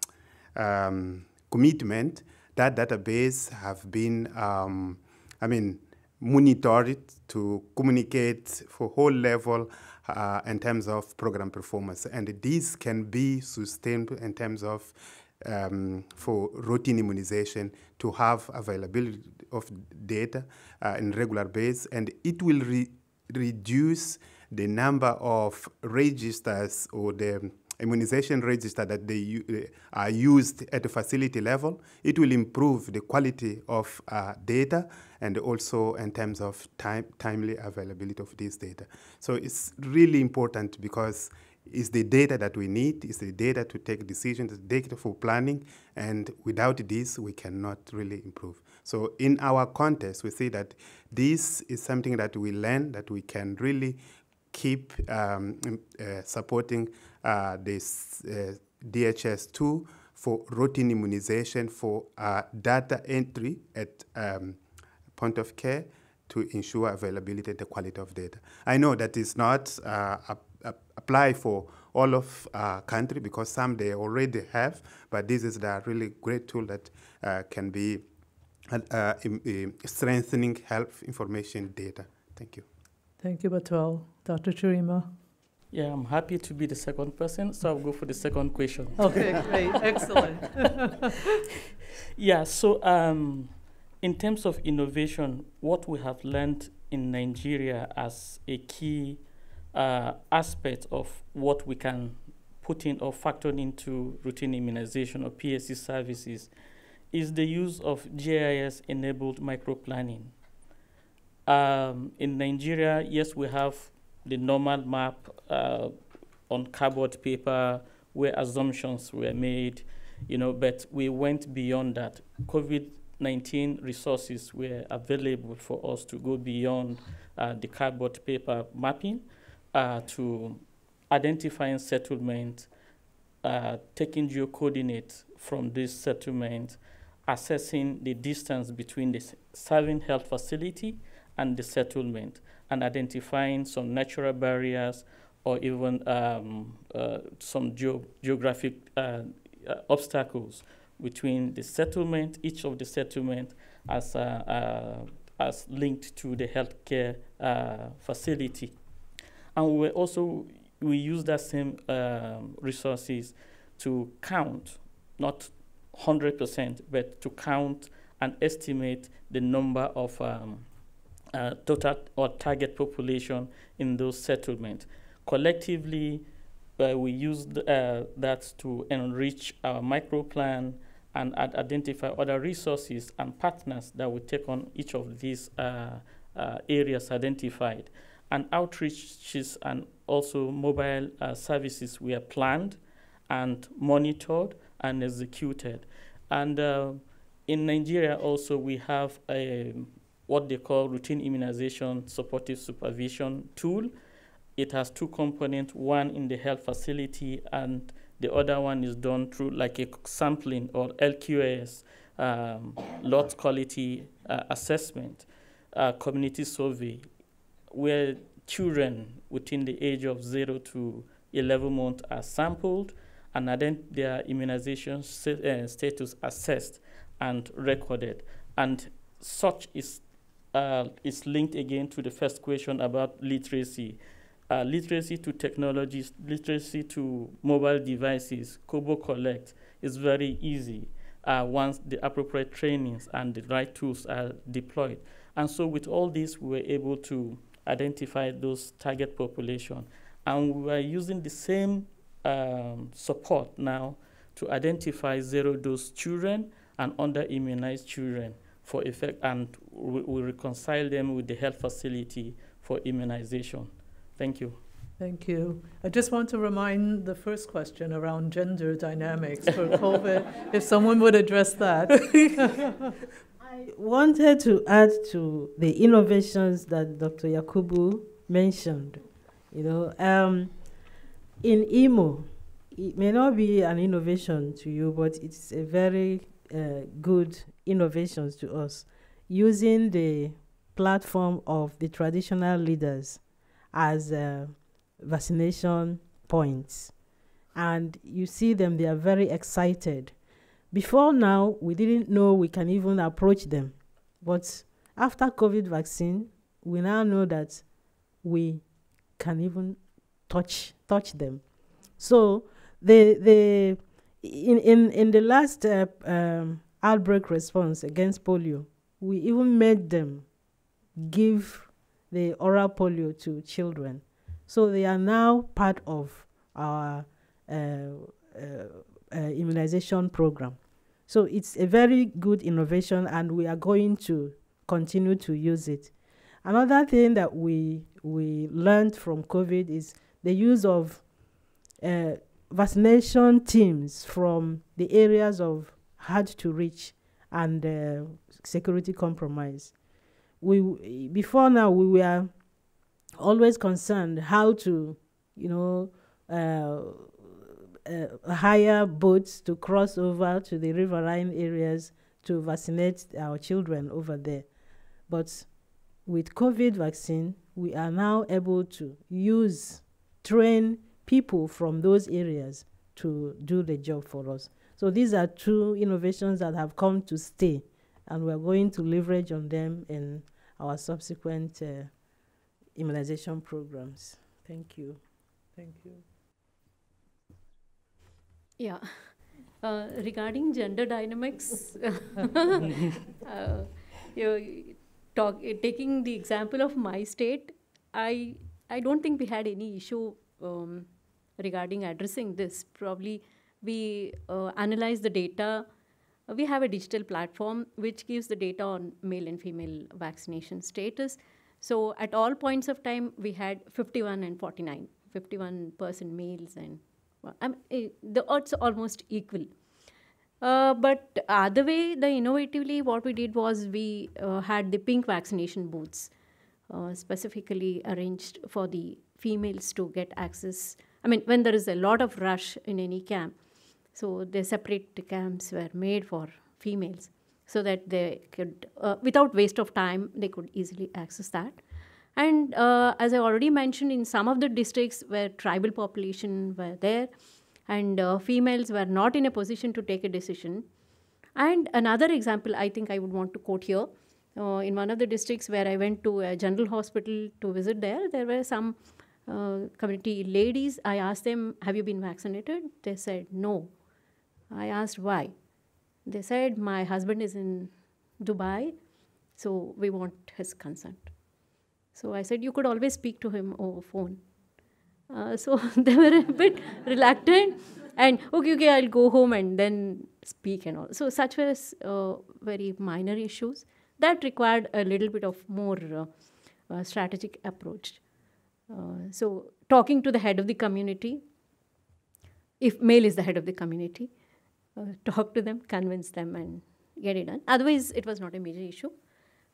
um, commitment, that database have been, um, I mean, monitored to communicate for whole level uh, in terms of program performance. And this can be sustained in terms of um, for routine immunization to have availability of data uh, in regular base, and it will re reduce the number of registers or the immunization register that they uh, are used at the facility level. It will improve the quality of uh, data and also in terms of time, timely availability of this data. So it's really important because it's the data that we need, it's the data to take decisions, data for planning, and without this, we cannot really improve. So in our context, we see that this is something that we learn, that we can really keep um, uh, supporting uh, this uh, DHIS2 for routine immunization for uh, data entry at um, point of care to ensure availability and the quality of data. I know that is not uh, apply for all of uh, country because some they already have, but this is the really great tool that uh, can be strengthening health information data. Thank you. Thank you, Betuel. Dr. Chirima. Yeah, I'm happy to be the second person, so I'll go for the second question. Okay, great, excellent. yeah, so um, in terms of innovation, what we have learned in Nigeria as a key uh, aspect of what we can put in or factor into routine immunization or PHC services is the use of GIS enabled microplanning. Um, in Nigeria, yes, we have the normal map uh, on cardboard paper where assumptions were made, you know, but we went beyond that. COVID 19 resources were available for us to go beyond uh, the cardboard paper mapping uh, to identifying settlement, uh, taking geocoordinates from this settlement, assessing the distance between the serving health facility and the settlement, and identifying some natural barriers or even um, uh, some geo geographic uh, uh, obstacles between the settlement, each of the settlement as, uh, uh, as linked to the healthcare facility. And we also, we use that same um, resources to count, not 100%, but to count and estimate the number of um, total or target population in those settlements. Collectively, uh, we use uh, that to enrich our micro plan and identify other resources and partners that will take on each of these uh, uh, areas identified. And outreaches and also mobile uh, services were planned and monitored and executed. And in Nigeria also we have a, what they call routine immunization supportive supervision tool. It has two components, one in the health facility and the other one is done through like a sampling or LQAS, um, lot quality uh, assessment, uh, community survey, where children within the age of 0 to 11 months are sampled and then their immunization st uh, status assessed and recorded. And such is, uh, is linked again to the first question about literacy uh, literacy to technologies, literacy to mobile devices, Kobo Collect is very easy uh, once the appropriate trainings and the right tools are deployed. And so with all this, we were able to identify those target population. And we are using the same um, support now to identify zero dose children and under immunized children for effect, and we, we reconcile them with the health facility for immunization. Thank you. Thank you. I just want to remind the first question around gender dynamics for COVID, if someone would address that. I wanted to add to the innovations that Dr. Yakubu mentioned. You know, um, in Imo, it may not be an innovation to you, but it's a very uh, good innovation to us, using the platform of the traditional leaders as uh, vaccination points. And you see them, they are very excited. Before now, we didn't know we can even approach them. But after COVID vaccine, we now know that we can even touch touch them. So the the in in in the last uh, um, outbreak response against polio, we even made them give the oral polio to children. So they are now part of our uh, uh, uh, immunization program. So it's a very good innovation, and we are going to continue to use it. Another thing that we we learned from COVID is the use of uh, vaccination teams from the areas of hard to reach and uh, security compromise. We before now we were always concerned how to you know uh, uh, hire boats to cross over to the riverine areas to vaccinate our children over there. But with covid vaccine we are now able to use train people from those areas to do the job for us. So these are two innovations that have come to stay and we're going to leverage on them in our subsequent uh, immunization programs. Thank you. Thank you. Yeah. Uh, regarding gender dynamics, uh, you talk, taking the example of my state, I, I don't think we had any issue um, regarding addressing this. Probably we uh, analyze the data. We have a digital platform which gives the data on male and female vaccination status. So at all points of time, we had 51 and 49, 51% males and I mean, eh, the odds almost equal. Uh, but other way, the innovatively, what we did was we uh, had the pink vaccination booths uh, specifically arranged for the females to get access. I mean, when there is a lot of rush in any camp, so the separate camps were made for females so that they could, uh, without waste of time, they could easily access that. And uh, as I already mentioned, in some of the districts where tribal population were there, and uh, females were not in a position to take a decision. And another example I think I would want to quote here. Uh, in one of the districts where I went to a general hospital to visit there, there were some uh, community ladies. I asked them, Have you been vaccinated? They said, No. I asked why. They said, My husband is in Dubai, so we want his consent. So I said, You could always speak to him over phone. Uh, so they were a bit reluctant and okay, okay, I'll go home and then speak and all. So such was uh, very minor issues that required a little bit of more uh, uh strategic approach. Uh, so talking to the head of the community, if male is the head of the community, talk to them, convince them, and get it done. Otherwise, it was not a major issue.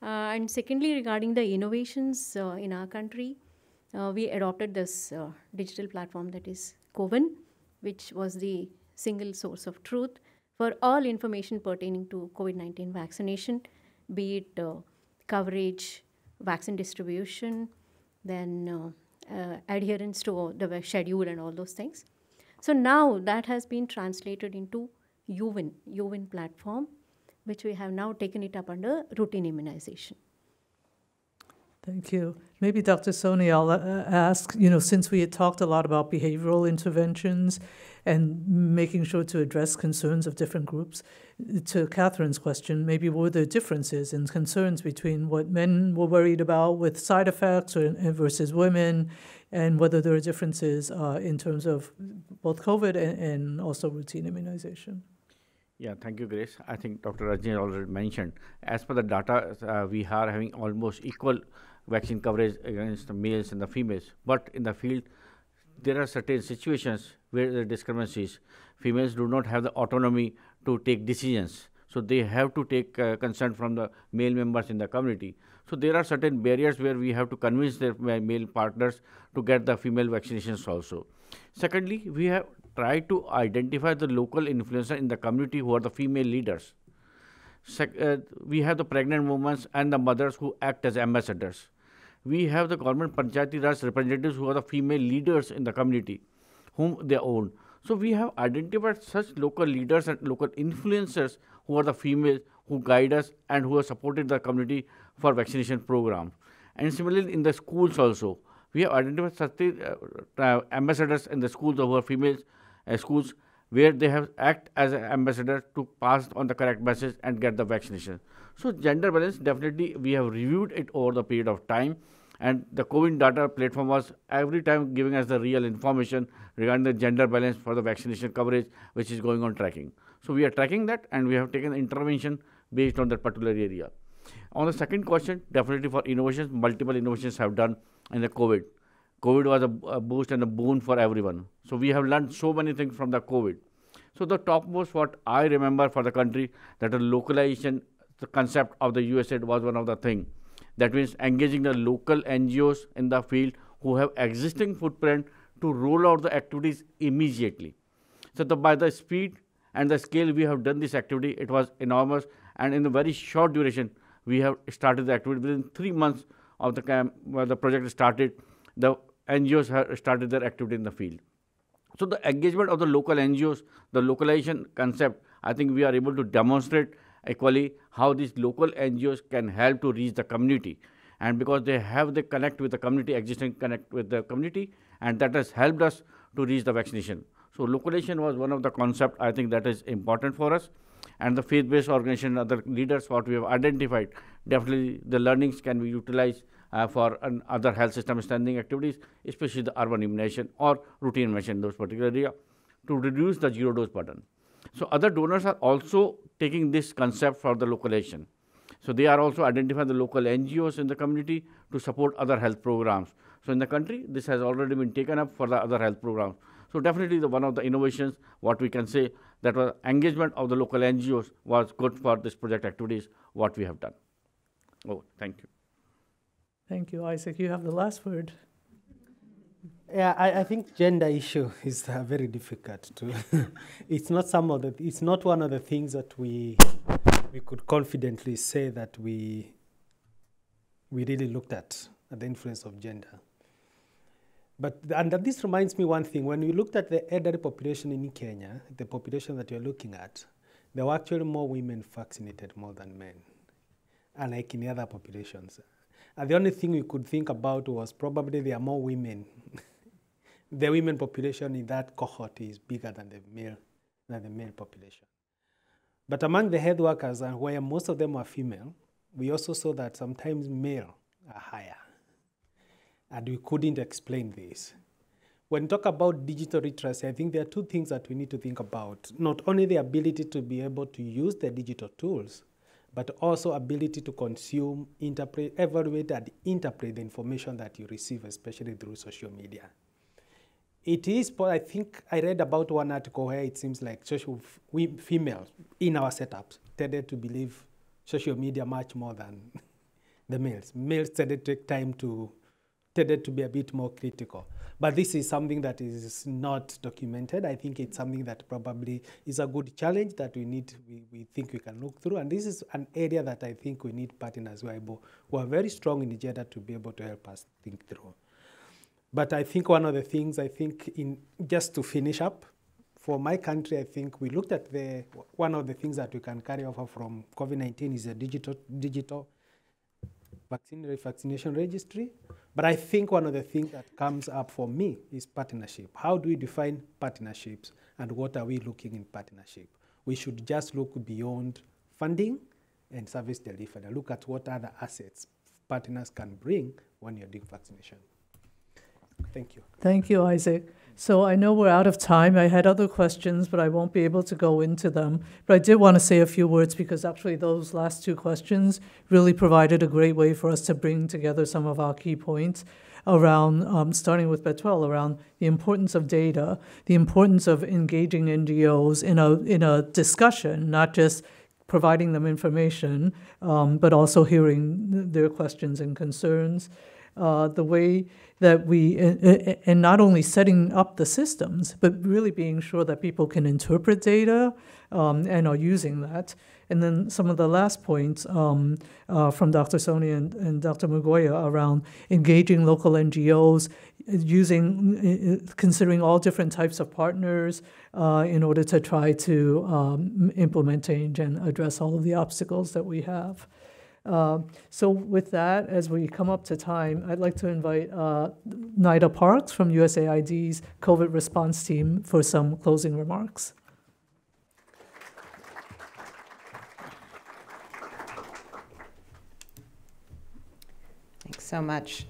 and secondly, regarding the innovations in our country, uh, we adopted this uh, digital platform that is CoWIN, which was the single source of truth for all information pertaining to COVID 19 vaccination, be it uh, coverage, vaccine distribution, then uh, uh, adherence to the schedule, and all those things. So now that has been translated into UWIN, UWIN platform, which we have now taken it up under routine immunization. Thank you. Maybe Dr. Soni, I'll uh, ask, you know, since we had talked a lot about behavioral interventions and making sure to address concerns of different groups, to Katherine's question, maybe were there differences and concerns between what men were worried about with side effects or, versus women, and whether there are differences uh, in terms of both COVID and, and also routine immunization? Yeah, thank you, Grace. I think Dr. Rajni already mentioned, as per the data, uh, we are having almost equal vaccine coverage against the males and the females. But in the field, there are certain situations where the discrepancies. Females do not have the autonomy to take decisions. So they have to take uh, consent from the male members in the community. So there are certain barriers where we have to convince their male partners to get the female vaccinations also. Secondly, we have tried to identify the local influencer in the community who are the female leaders. Sec- uh, we have the pregnant women and the mothers who act as ambassadors. We have the government Panchayati Raj representatives who are the female leaders in the community, whom they own. So we have identified such local leaders and local influencers who are the females who guide us and who have supported the community for vaccination program. And similarly in the schools also, we have identified such uh, ambassadors in the schools who are females Uh, schools where they have act as an ambassador to pass on the correct message and get the vaccination. So gender balance definitely we have reviewed it over the period of time and the COVID data platform was every time giving us the real information regarding the gender balance for the vaccination coverage which is going on tracking. So we are tracking that and we have taken intervention based on that particular area. On the second question, definitely for innovations, multiple innovations have done in the COVID. COVID was a, a, boost and a boon for everyone. So we have learned so many things from the COVID. So the topmost what I remember for the country that a localization, the concept of the USAID was one of the thing. That means engaging the local NGOs in the field who have existing footprint to roll out the activities immediately. So the, by the speed and the scale we have done this activity, it was enormous. And in a very short duration, we have started the activity within three months of the camp where the project started. The NGOs have started their activity in the field. So the engagement of the local NGOs, the localization concept, I think we are able to demonstrate equally how these local NGOs can help to reach the community. And because they have the connect with the community, existing connect with the community, and that has helped us to reach the vaccination. So localization was one of the concept I think that is important for us. And the faith-based organization, other leaders, what we have identified, definitely the learnings can be utilized uh, for other health system strengthening activities, especially the urban immunization or routine immunization in those particular area to reduce the zero dose burden. So other donors are also taking this concept for the localization. So they are also identifying the local NGOs in the community to support other health programs. So in the country, this has already been taken up for the other health programs. So definitely the one of the innovations, what we can say, that was engagement of the local NGOs was good for this project activities, what we have done. Oh, thank you. Thank you, Isaac. You have the last word. Yeah, I, I think gender issue is uh, very difficult to. it's not some of the. It's not one of the things that we we could confidently say that we we really looked at, at the influence of gender. But and this reminds me one thing. When we looked at the elderly population in Kenya, the population that you're looking at, there were actually more women vaccinated more than men, unlike in the other populations. And the only thing we could think about was probably there are more women the women population in that cohort is bigger than the male, than the male population. But among the health workers, and where most of them are female, we also saw that sometimes male are higher. And we couldn't explain this. When we talk about digital literacy, I think there are two things that we need to think about. Not only the ability to be able to use the digital tools, but also ability to consume, interpret, evaluate, and interpret the information that you receive, especially through social media. It is, I think I read about one article where it seems like social we females in our setups tended to believe social media much more than the males. Males tended to take time to tended to be a bit more critical. But this is something that is not documented. I think it's something that probably is a good challenge that we need, we, we think we can look through. And this is an area that I think we need partners who are, able, who are very strong in agenda to be able to help us think through. But I think one of the things I think in just to finish up, for my country, I think we looked at the one of the things that we can carry over from COVID-19 is a digital digital vaccine vaccination registry. But I think one of the things that comes up for me is partnership. How do we define partnerships and what are we looking in partnership? We should just look beyond funding and service delivery. Look at what other assets partners can bring when you're doing vaccination. Thank you. Thank you, Isaac. So I know we're out of time. I had other questions, but I won't be able to go into them. But I did want to say a few words because actually those last two questions really provided a great way for us to bring together some of our key points around, um, starting with Betuel, around the importance of data, the importance of engaging NGOs in a, in a discussion, not just providing them information, um, but also hearing their questions and concerns. Uh, the way that we, and not only setting up the systems, but really being sure that people can interpret data um, and are using that. And then some of the last points um, uh, from Dr. Soni and, and Dr. Mugoya around engaging local NGOs, using, considering all different types of partners uh, in order to try to um, implement change and address all of the obstacles that we have. Uh, so with that, as we come up to time, I'd like to invite uh, Nida Parks from USAID's COVID response team for some closing remarks. Thanks so much.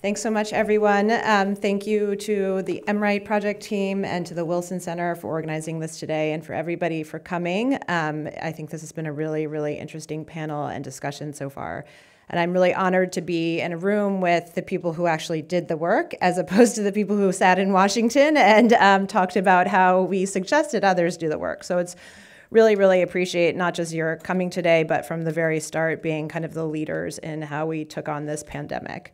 Thanks so much, everyone. Um, thank you to the M-RITE project team and to the Wilson Center for organizing this today and for everybody for coming. Um, I think this has been a really, really interesting panel and discussion so far. And I'm really honored to be in a room with the people who actually did the work as opposed to the people who sat in Washington and um, talked about how we suggested others do the work. So it's really, really appreciate not just your coming today, but from the very start being kind of the leaders in how we took on this pandemic.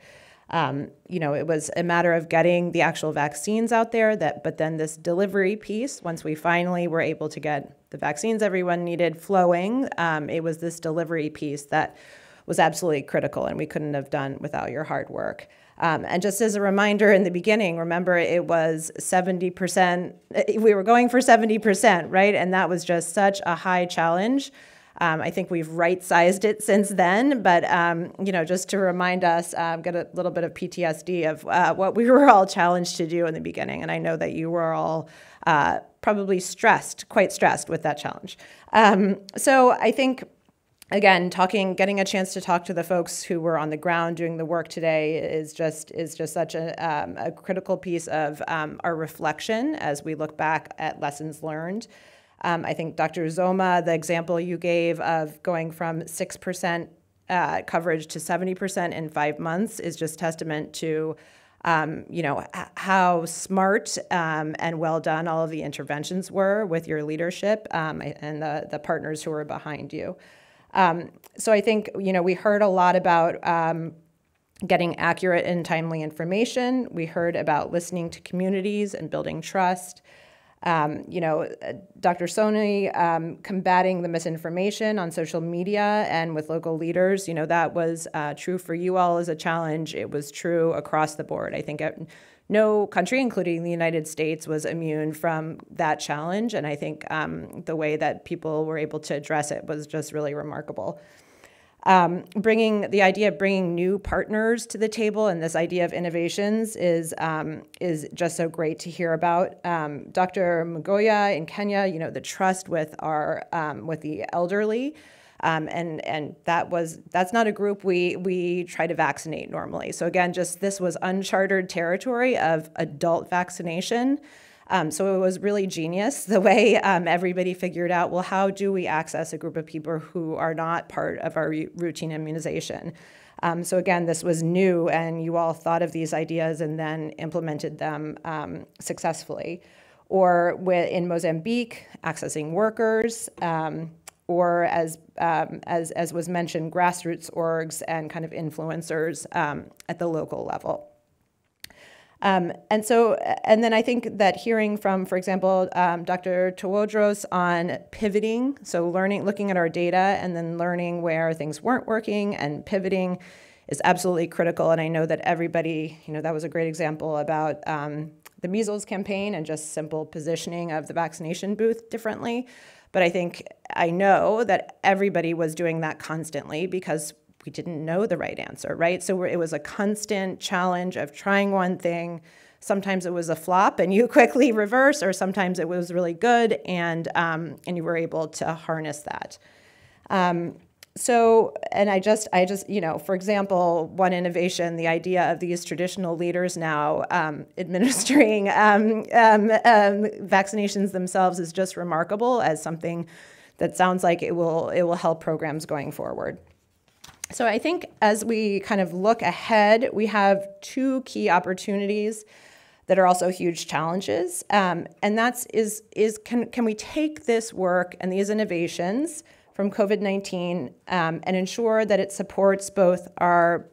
Um, you know, it was a matter of getting the actual vaccines out there. That, but then this delivery piece, once we finally were able to get the vaccines everyone needed flowing, um, it was this delivery piece that was absolutely critical, and we couldn't have done without your hard work. Um, and just as a reminder in the beginning, remember it was 70%, we were going for 70%, right? And that was just such a high challenge. Um, I think we've right-sized it since then, but um, you know, just to remind us, um, get a little bit of PTSD of uh, what we were all challenged to do in the beginning, and I know that you were all uh, probably stressed, quite stressed with that challenge. Um, so I think again, talking, getting a chance to talk to the folks who were on the ground doing the work today is just is just such a, um, a critical piece of um, our reflection as we look back at lessons learned. Um, I think Dr. Uzoma, the example you gave of going from six percent uh, coverage to seventy percent in five months is just testament to. Um, you know how smart um, and well done all of the interventions were with your leadership um, and the, the partners who are behind you. Um, so I think, you know, we heard a lot about um, getting accurate and timely information. We heard about listening to communities and building trust. Um, you know, uh, Dr. Soni um, combating the misinformation on social media and with local leaders, you know, that was uh, true for you all as a challenge. It was true across the board. I think it, no country, including the United States, was immune from that challenge. And I think um, the way that people were able to address it was just really remarkable. Um, bringing the idea of bringing new partners to the table and this idea of innovations is um, is just so great to hear about. Um, Dr. Mugoya in Kenya, you know, the trust with our um, with the elderly. Um, and and that was that's not a group we we try to vaccinate normally. So again, just this was uncharted territory of adult vaccination. Um, so it was really genius the way um, everybody figured out well, how do we access a group of people who are not part of our routine immunization? Um, so again, this was new, and you all thought of these ideas and then implemented them um, successfully. Or in Mozambique, accessing workers, um, or as, um, as, as was mentioned, grassroots orgs and kind of influencers at the local level. Um, and so, and then I think that hearing from, for example, um, Dr. Tewodros on pivoting, so learning, looking at our data and then learning where things weren't working and pivoting is absolutely critical. And I know that everybody, you know, that was a great example about um, the measles campaign and just simple positioning of the vaccination booth differently. But I think I know that everybody was doing that constantly because we didn't know the right answer, right? So it was a constant challenge of trying one thing. Sometimes it was a flop and you quickly reverse, or sometimes it was really good and, um, and you were able to harness that. Um, so, and I just, I just, you know, for example, one innovation, the idea of these traditional leaders now um, administering um, um, um, vaccinations themselves is just remarkable as something that sounds like it will, it will help programs going forward. So I think as we kind of look ahead, we have two key opportunities that are also huge challenges, um, and that's is is can can we take this work and these innovations from COVID-19 um, and ensure that it supports both our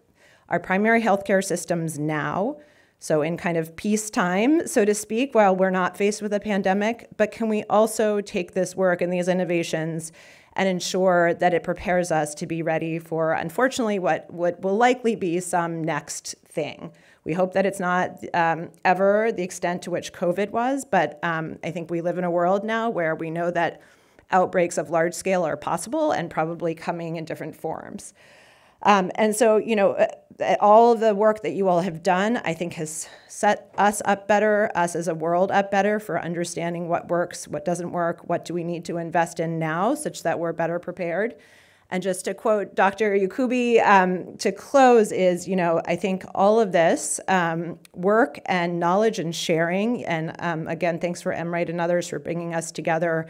our primary healthcare systems now, so in kind of peacetime, so to speak, while we're not faced with a pandemic, but can we also take this work and these innovations and ensure that it prepares us to be ready for, unfortunately, what, what will likely be some next thing. We hope that it's not um, ever the extent to which COVID was, but um, I think we live in a world now where we know that outbreaks of large scale are possible and probably coming in different forms. Um, and so, you know, uh, all the work that you all have done, I think, has set us up better, us as a world up better for understanding what works, what doesn't work, what do we need to invest in now, such that we're better prepared. And just to quote Dr. Yakubi um, to close is, you know, I think all of this um, work and knowledge and sharing, and um, again, thanks for M-RITE and others for bringing us together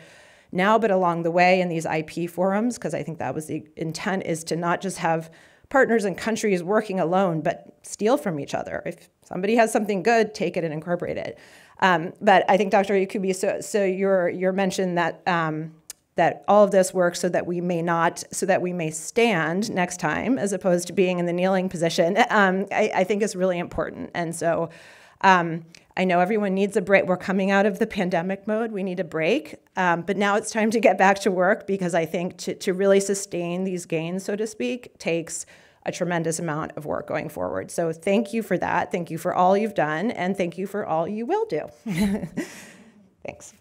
now, but along the way in these IP forums, because I think that was the intent, is to not just have partners and countries working alone, but steal from each other. If somebody has something good, take it and incorporate it. Um, but I think Dr. Yakubi, so, so your, your mention that um, that all of this works so that we may not, so that we may stand next time, as opposed to being in the kneeling position, um, I, I, think is really important. And so um, I know everyone needs a break. We're coming out of the pandemic mode. We need a break. Um, but now it's time to get back to work because I think to, to really sustain these gains, so to speak, takes a tremendous amount of work going forward. So thank you for that. Thank you for all you've done. And thank you for all you will do. Thanks.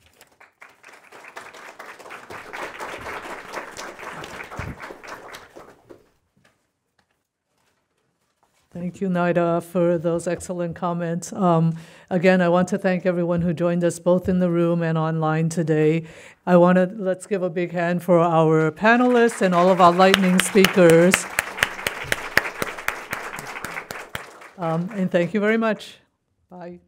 Thank you, Nida, for those excellent comments. Um, again, I want to thank everyone who joined us both in the room and online today. I want to let's give a big hand for our panelists and all of our lightning speakers. Um, and thank you very much. Bye.